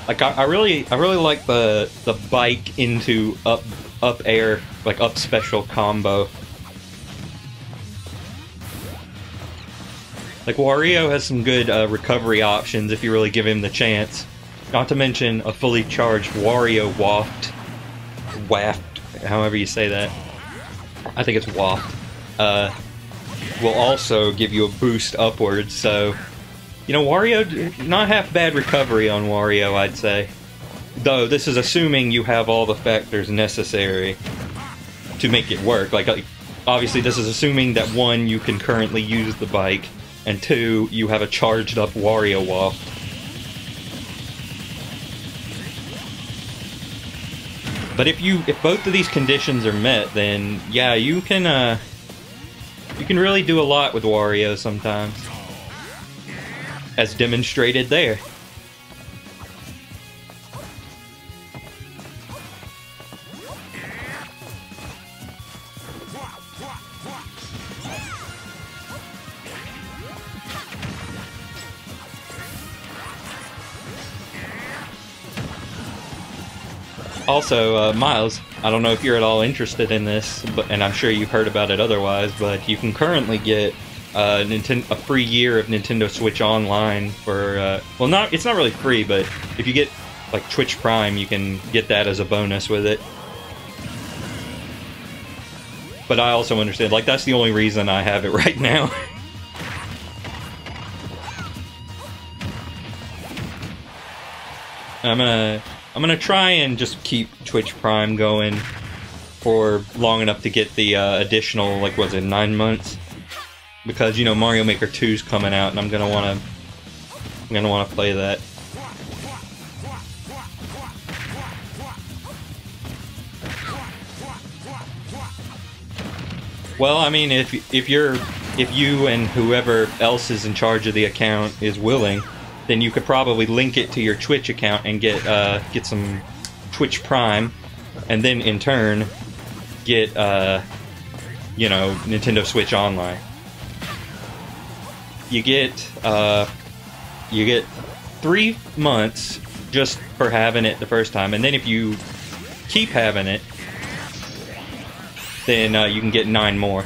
like I, I really I really like the the bike into up up air like up special combo. Like Wario has some good uh, recovery options if you really give him the chance. Not to mention a fully charged Wario waft, waft, however you say that. I think it's waft. Uh, will also give you a boost upwards. So, you know, Wario, not half bad recovery on Wario, I'd say. Though this is assuming you have all the factors necessary to make it work. Like, like, obviously, this is assuming that one, you can currently use the bike, and two, you have a charged up Wario waft. But if you, if both of these conditions are met, then yeah, you can, uh, you can really do a lot with Wario sometimes, as demonstrated there. Also, uh, Miles, I don't know if you're at all interested in this, but and I'm sure you've heard about it otherwise, but you can currently get uh, Ninten- a free year of Nintendo Switch Online for uh, well, not it's not really free, but if you get like Twitch Prime, you can get that as a bonus with it. But I also understand, like that's the only reason I have it right now. I'm gonna I'm gonna try and just keep Twitch Prime going for long enough to get the uh, additional like was it nine months because you know Mario Maker 2's coming out and I'm gonna wanna I'm gonna wanna play that. Well, I mean, if if you're if you and whoever else is in charge of the account is willing, then you could probably link it to your Twitch account and get uh, get some Twitch Prime, and then in turn get uh, you know Nintendo Switch Online. You get uh, you get three months just for having it the first time, and then if you keep having it, then uh, you can get nine more.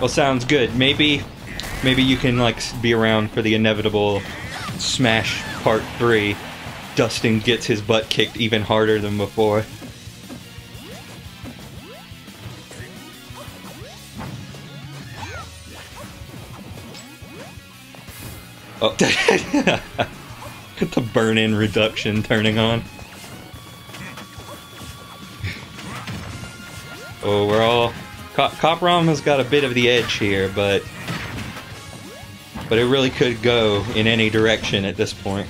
Well, sounds good. Maybe, maybe you can like be around for the inevitable Smash Part Three. Dustin gets his butt kicked even harder than before. Oh, the burn-in reduction turning on. Oh, we're all. Co- Coprom has got a bit of the edge here, but. But it really could go in any direction at this point.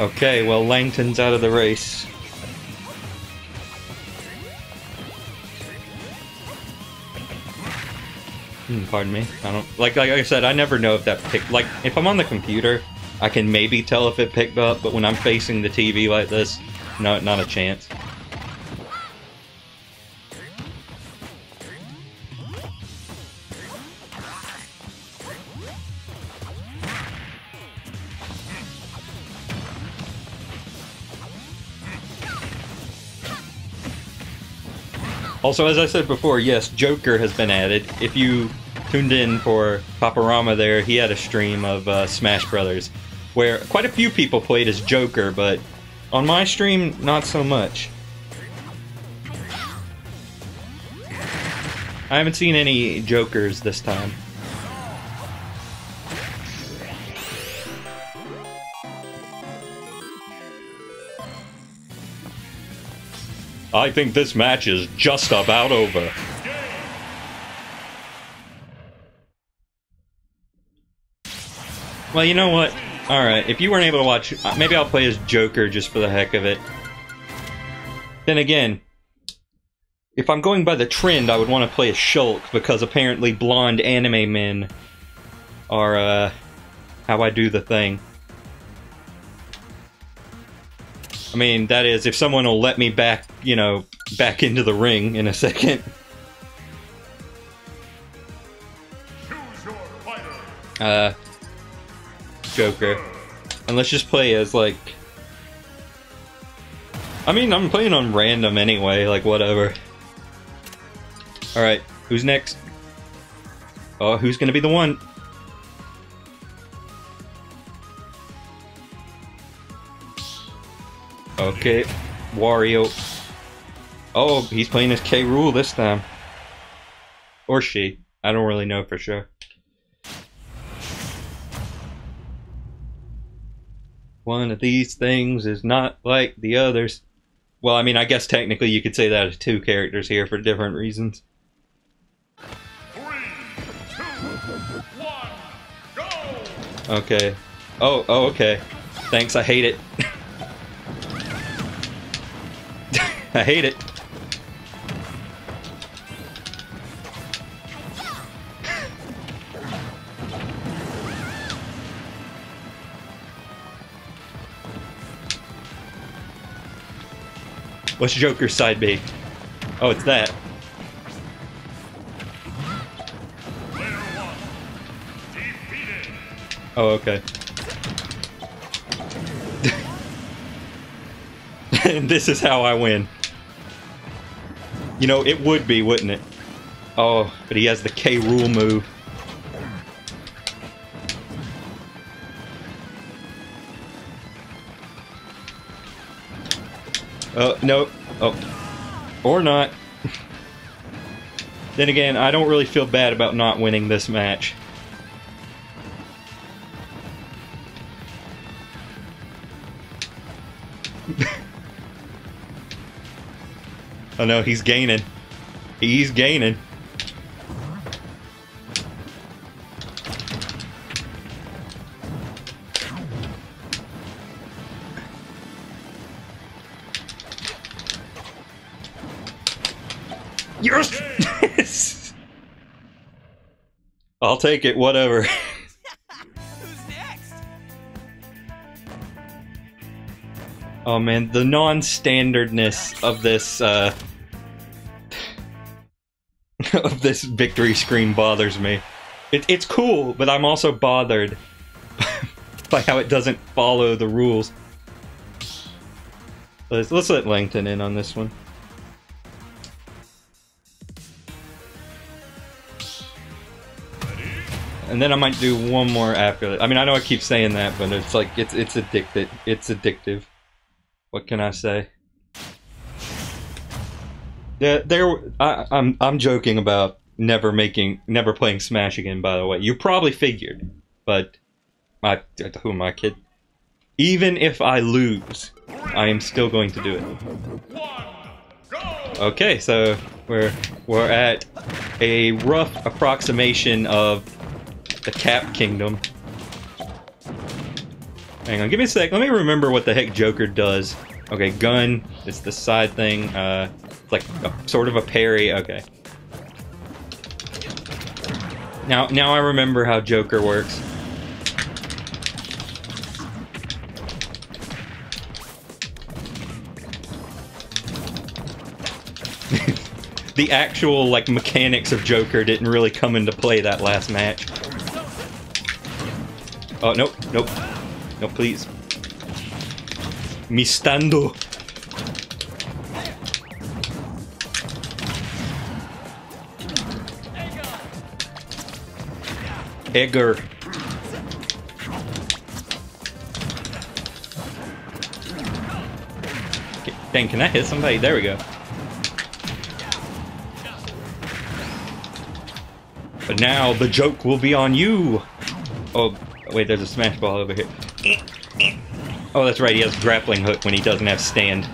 Okay, well, Langton's out of the race. Hmm, pardon me. I don't like like I said. I never know if that picked. Like if I'm on the computer, I can maybe tell if it picked up. But when I'm facing the TV like this, no, not a chance. Also, as I said before, yes, Joker has been added. If you tuned in for Paparama there, he had a stream of uh, Smash Brothers, where quite a few people played as Joker, but on my stream, not so much. I haven't seen any Jokers this time. I think this match is just about over. Well, you know what? Alright, if you weren't able to watch, uh, maybe I'll play as Joker just for the heck of it. Then again, if I'm going by the trend, I would want to play as Shulk because apparently blonde anime men are, uh, how I do the thing. I mean, that is, if someone will let me back, you know, back into the ring in a second. Choose your fighter. Uh, Joker. And let's just play as, like... I mean, I'm playing on random anyway, like, whatever. Alright, who's next? Oh, who's gonna be the one? Okay, Wario. Oh, he's playing as K. Rool this time. Or she. I don't really know for sure. One of these things is not like the others. Well, I mean, I guess technically you could say that as two characters here for different reasons. Three, two, one, go! Okay. Oh, oh, okay. Thanks, I hate it. I hate it. What's Joker's side B? Oh, it's that. Oh, okay. and this is how I win. You know, it would be, wouldn't it? Oh, but he has the K. Rool move. Oh, no. Oh. Or not. then again, I don't really feel bad about not winning this match. Oh no, he's gaining. He's gaining. I'll take it, whatever. Who's next? Oh man, the non-standardness of this uh of this victory screen bothers me. It, it's cool, but I'm also bothered by how it doesn't follow the rules. Let's, let's let Langton in on this one. And then I might do one more after. that. I mean, I know I keep saying that, but it's like it's it's addicted. It's addictive. What can I say? Yeah, there. I, I'm I'm joking about never making, never playing Smash again. By the way, you probably figured, but I who am I kid? Even if I lose, I am still going to do it. Okay, so we're we're at a rough approximation of the Cap Kingdom. Hang on, give me a sec. Let me remember what the heck Joker does. Okay, gun. It's the side thing. Uh, it's like a, sort of a parry. Okay. Now, now I remember how Joker works. the actual like mechanics of Joker didn't really come into play that last match. Oh nope, nope, no please. Mi stando. Edgar. Okay, Dang, can I hit somebody? There we go. But now the joke will be on you. Oh, wait, there's a smash ball over here. Oh, that's right, he has grappling hook when he doesn't have stand.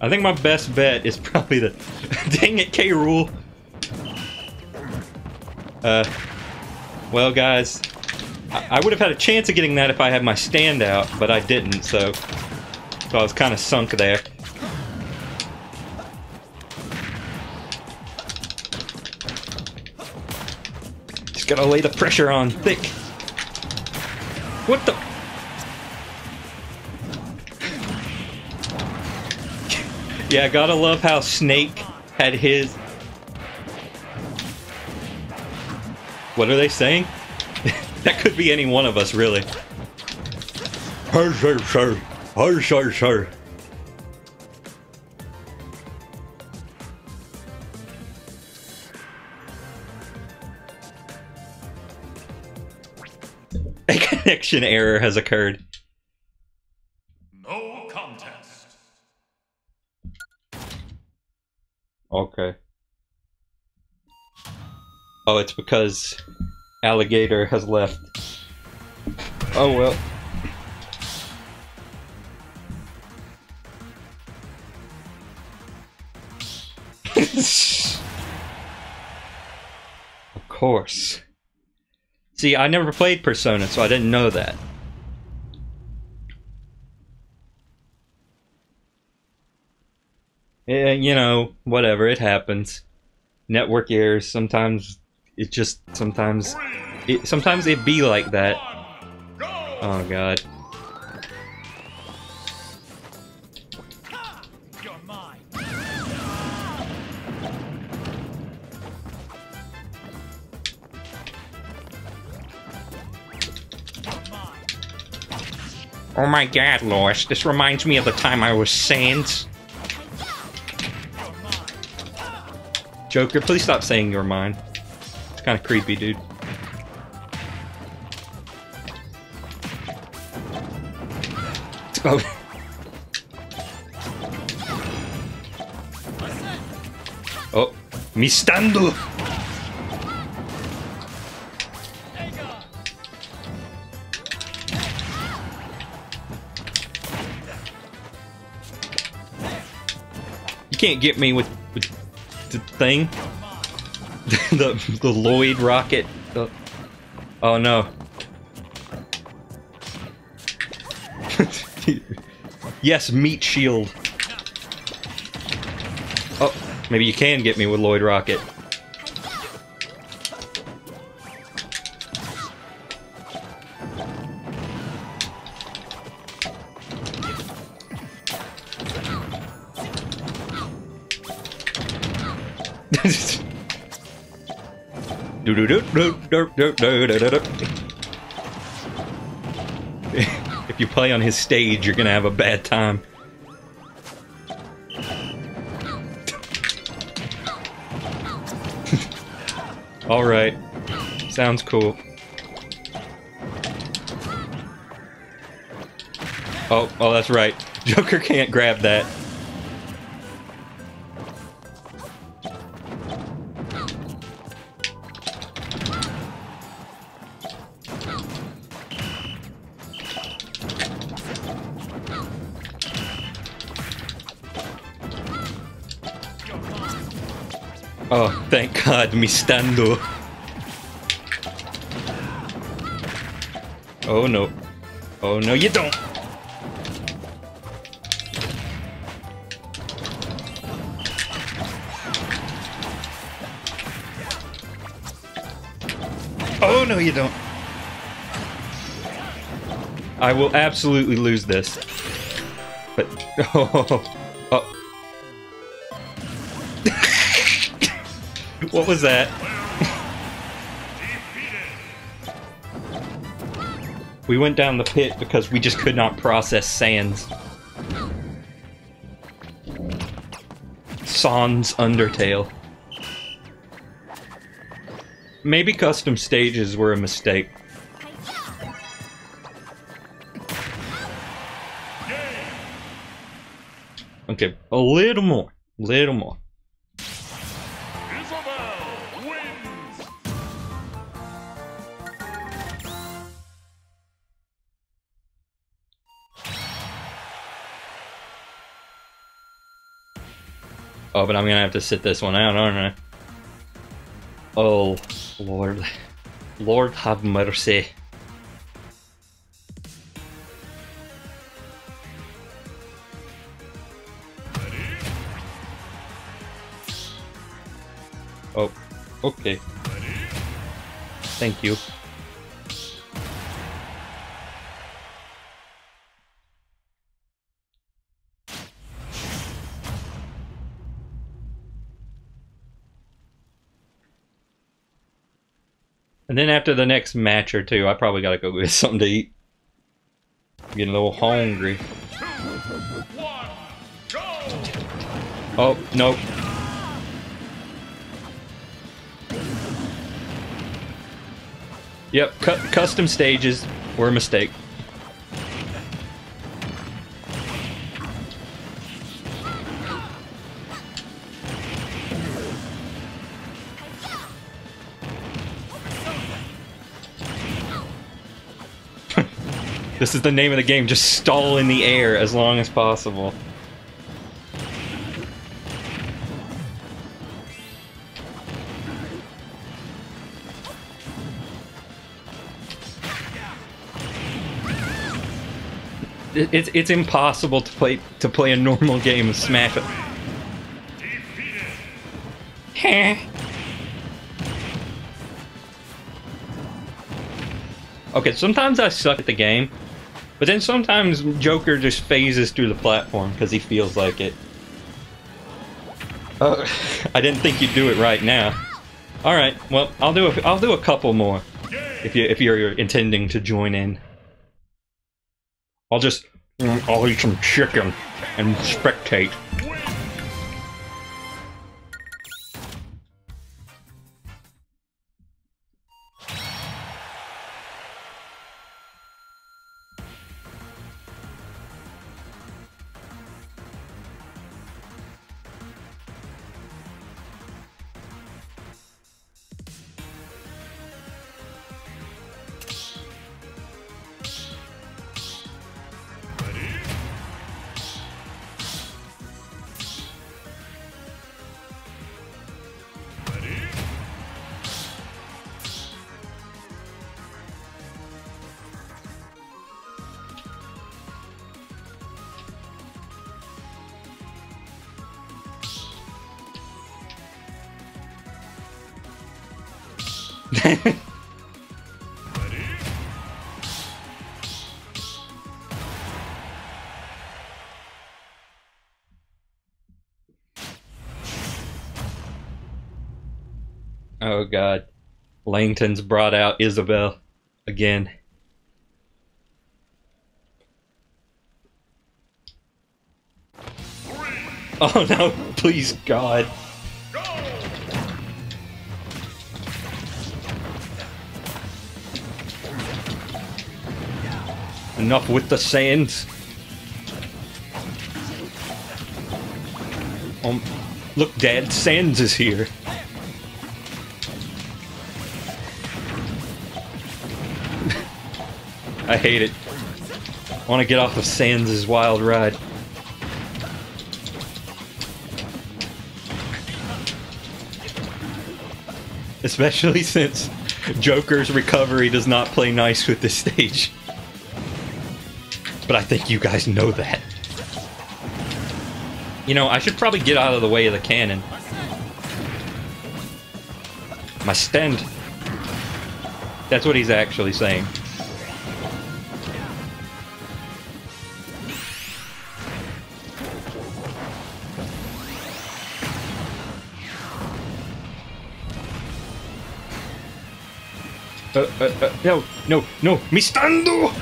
I think my best bet is probably the. Dang it, K. Rool. Uh, well, guys, I, I would have had a chance of getting that if I had my stand out, but I didn't, so. So I was kind of sunk there. Just gotta lay the pressure on thick. What the? Yeah, gotta love how Snake had his. What are they saying? that could be any one of us, really. Har, har, har. Har, har, har. A connection error has occurred. No contest. Okay. Oh, it's because Alligator has left. Oh well. of course. See, I never played Persona, so I didn't know that. Yeah, you know, whatever, it happens. Network errors, sometimes it just, sometimes, it, sometimes it be like that. Oh god. Oh my god, Lois, this reminds me of the time I was Sans. Joker, please stop saying you're mine. It's kind of creepy, dude. Oh. Oh, mi stando. Can't get me with, with the thing. the the Lloyd rocket. The- oh no. yes, meat shield. Oh, maybe you can get me with Lloyd rocket. If you play on his stage, you're gonna have a bad time. Alright. Sounds cool. Oh, oh, that's right. Joker can't grab that. God. Oh no. Oh no, you don't. Oh no, you don't. I will absolutely lose this. But oh. What was that? We went down the pit because we just could not process sands. Sans Undertale. Maybe custom stages were a mistake. Okay, a little more. Little more. But I'm gonna have to sit this one out, aren't I? Oh, Lord. Lord have mercy. Oh, okay. Thank you. And then after the next match or two, I probably gotta go get something to eat. I'm getting a little hungry. Oh, nope. Yep, cu custom stages were a mistake. This is the name of the game, just stall in the air as long as possible. It's it's impossible to play to play a normal game of Smash. Heh. okay, sometimes I suck at the game, but then sometimes Joker just phases through the platform because he feels like it. Uh, I didn't think you'd do it right now. All right, well I'll do a I'll do a couple more if you if you're intending to join in. I'll just I'll eat some chicken and spectate. Brought out Isabelle again. Oh no, please God. Go! Enough with the Sans. Um, look, Dad, Sans is here. I hate it. I want to get off of Sans' wild ride. Especially since Joker's recovery does not play nice with this stage. But I think you guys know that. You know, I should probably get out of the way of the cannon. My stand. That's what he's actually saying. Uh, uh, uh, no, no, no, mi stando!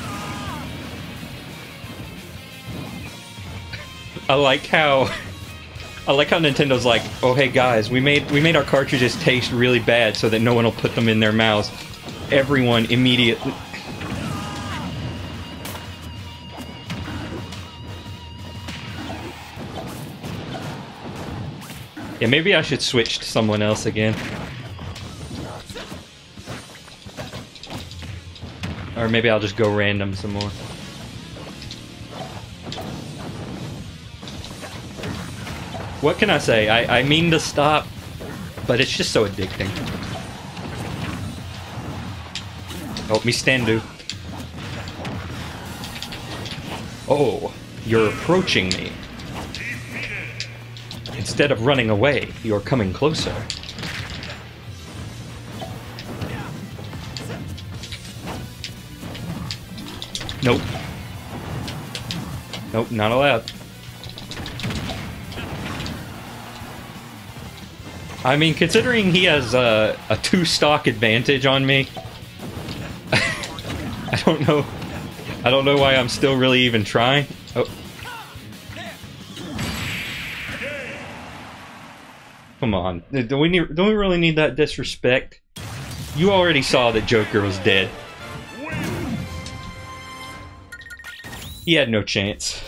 I like how I like how Nintendo's like, oh hey guys, we made we made our cartridges taste really bad so that no one will put them in their mouths. Everyone immediately Yeah, maybe I should switch to someone else again. Or maybe I'll just go random some more. What can I say? I, I mean to stop, but it's just so addicting. Help me, stand Standu. Oh, you're approaching me. Instead of running away, you're coming closer. Nope. Nope, not allowed. I mean, considering he has uh, a, a two stock advantage on me, I don't know. I don't know why I'm still really even trying. Oh. Come on, do we need? Do we really need that disrespect? You already saw that Joker was dead. He had no chance.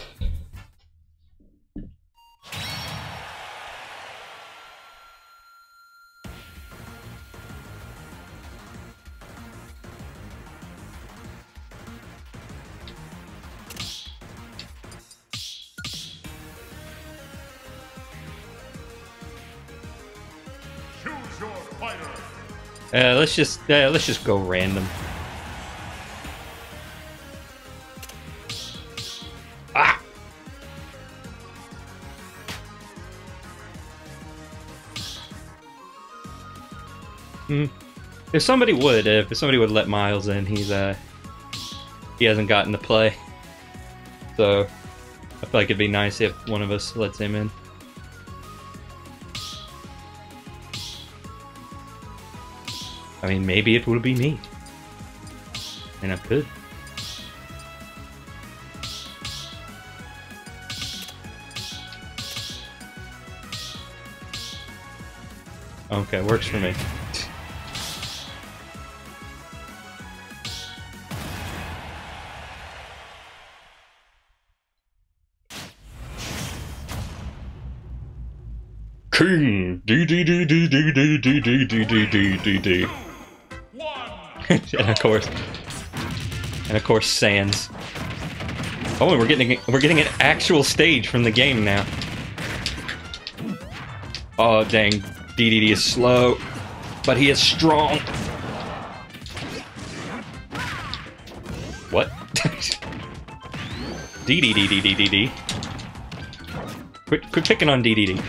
Uh, let's just uh, let's just go random. If somebody would, if somebody would let Miles in, he's uh he hasn't gotten to play. So I feel like it'd be nice if one of us lets him in. I mean, maybe it will be me. And I could. Okay, works for me. King D D D D D D D D D D D D D and of course, and of course, Sans. Oh, we're getting we're getting an actual stage from the game now. Oh dang, DDD is slow, but he is strong. What? DDDDDDD. Quit, quit picking on DDD.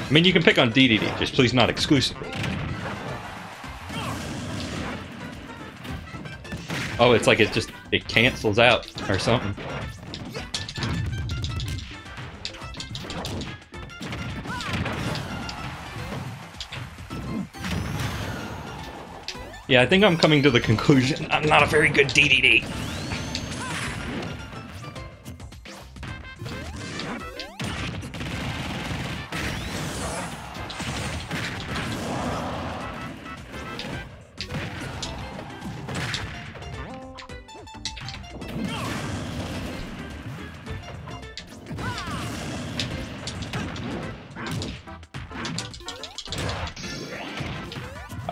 I mean, you can pick on DDD, just please not exclusively. Oh, it's like it just, it cancels out or something. Yeah, I think I'm coming to the conclusion I'm not a very good DDD.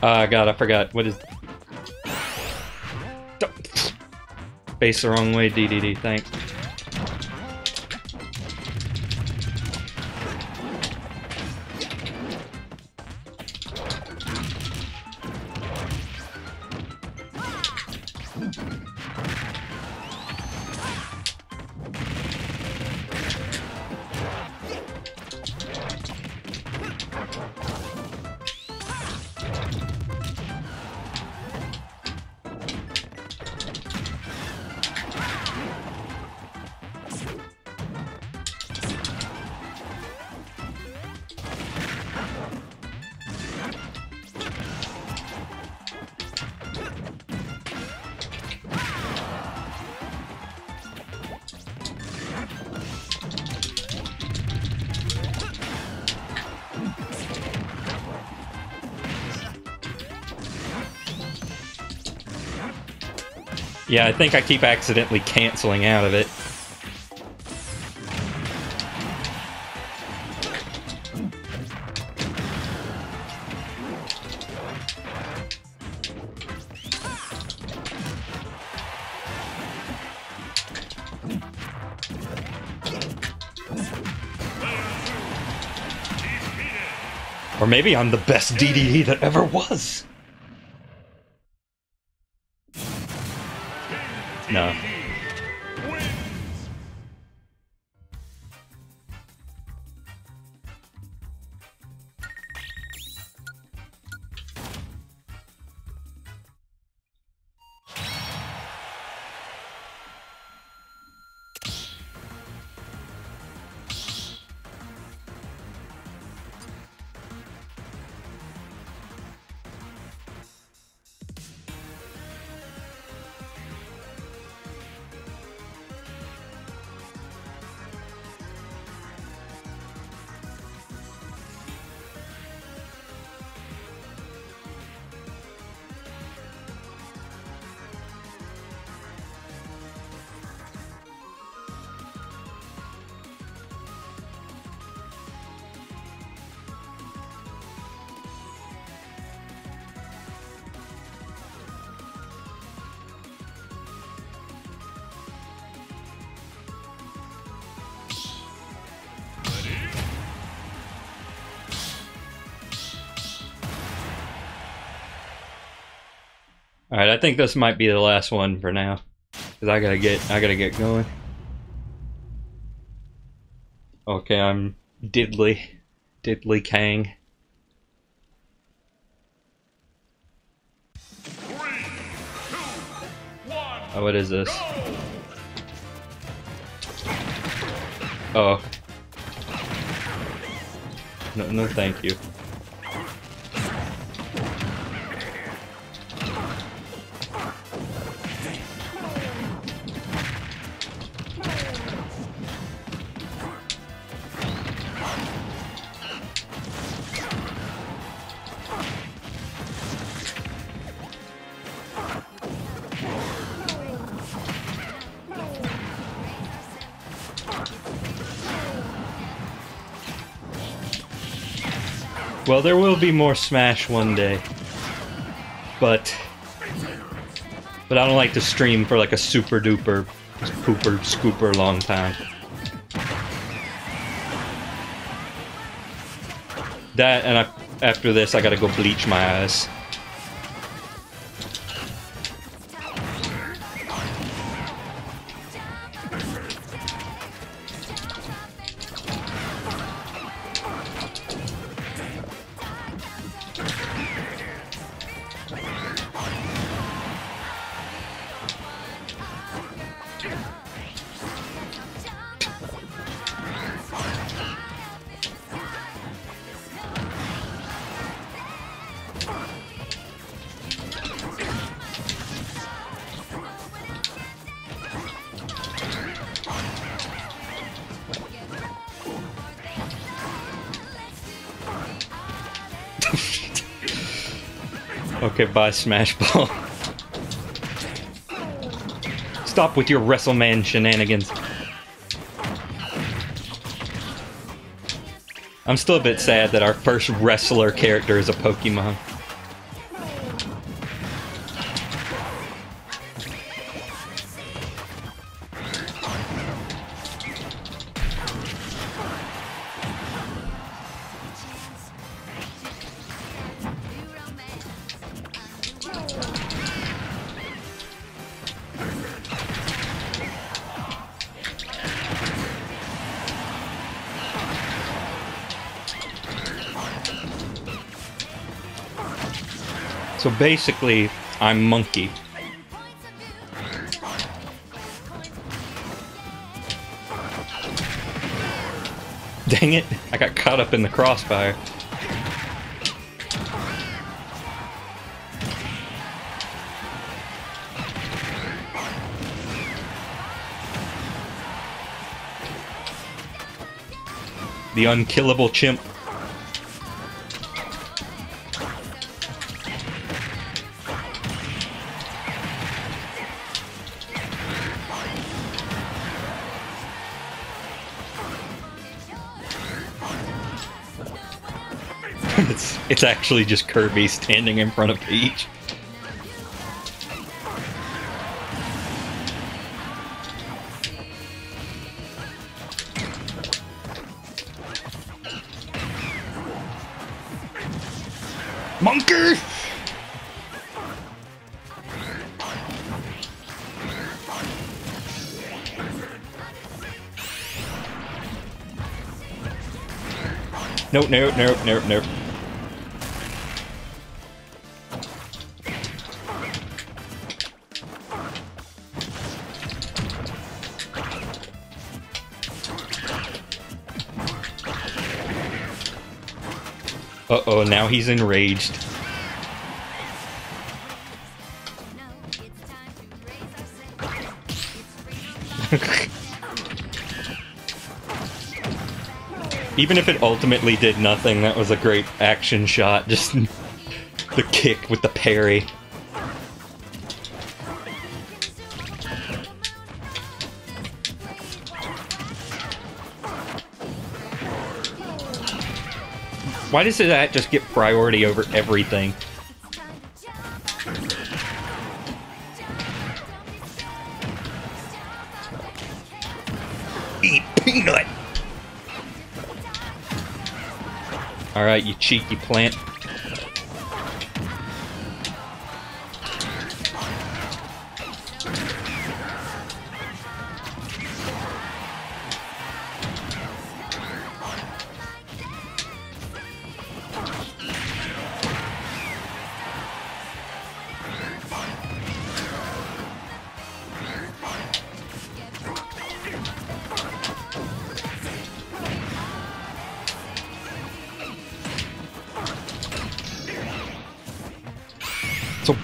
Ah, God, I forgot. What is... Face the wrong way, DDD, thanks. Yeah, I think I keep accidentally canceling out of it. Or maybe I'm the best DDD that ever was. All right, I think this might be the last one for now, because I gotta get I gotta get going. Okay, I'm Diddley, Diddley Kang. Oh, what is this? Oh. No, no, thank you. Well, there will be more Smash one day. But but I don't like to stream for like a super duper pooper scooper long time. That and I, after this I gotta go bleach my eyes. Bye Smash Ball. Stop with your WrestleMan shenanigans. I'm still a bit sad that our first wrestler character is a Pokemon. Basically, I'm Monkey. Dang it, I got caught up in the crossfire. The unkillable chimp. It's actually just Kirby standing in front of Peach. Monkey! Nope, nope, nope, nope, nope. Uh oh, now he's enraged. Even if it ultimately did nothing, that was a great action shot. Just the kick with the parry. Why does that just get priority over everything? It's time to jump. Eat peanut. Alright, you cheeky plant.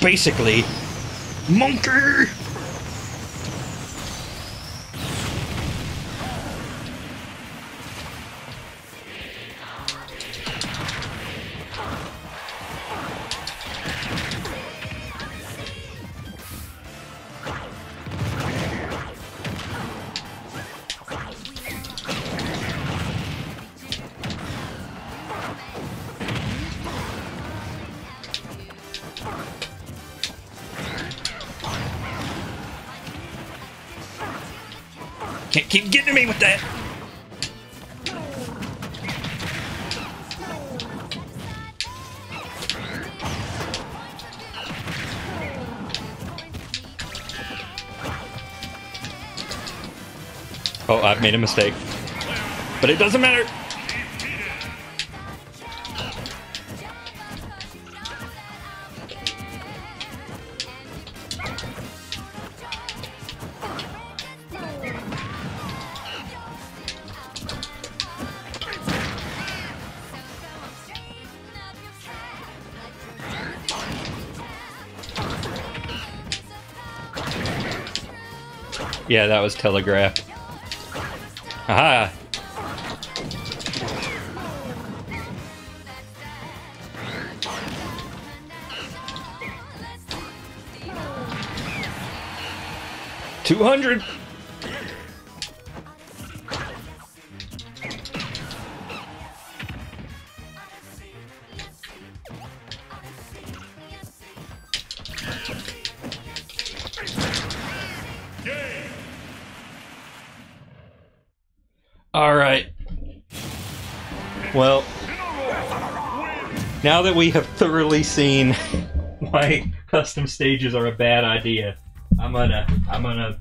Basically, monkey! To me with that. Oh, I've made a mistake. But it doesn't matter. Yeah, that was telegraphed. Aha! Two hundred. That we have thoroughly seen why custom stages are a bad idea, I'm gonna, I'm gonna,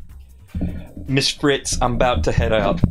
Miss Fritz, I'm about to head out.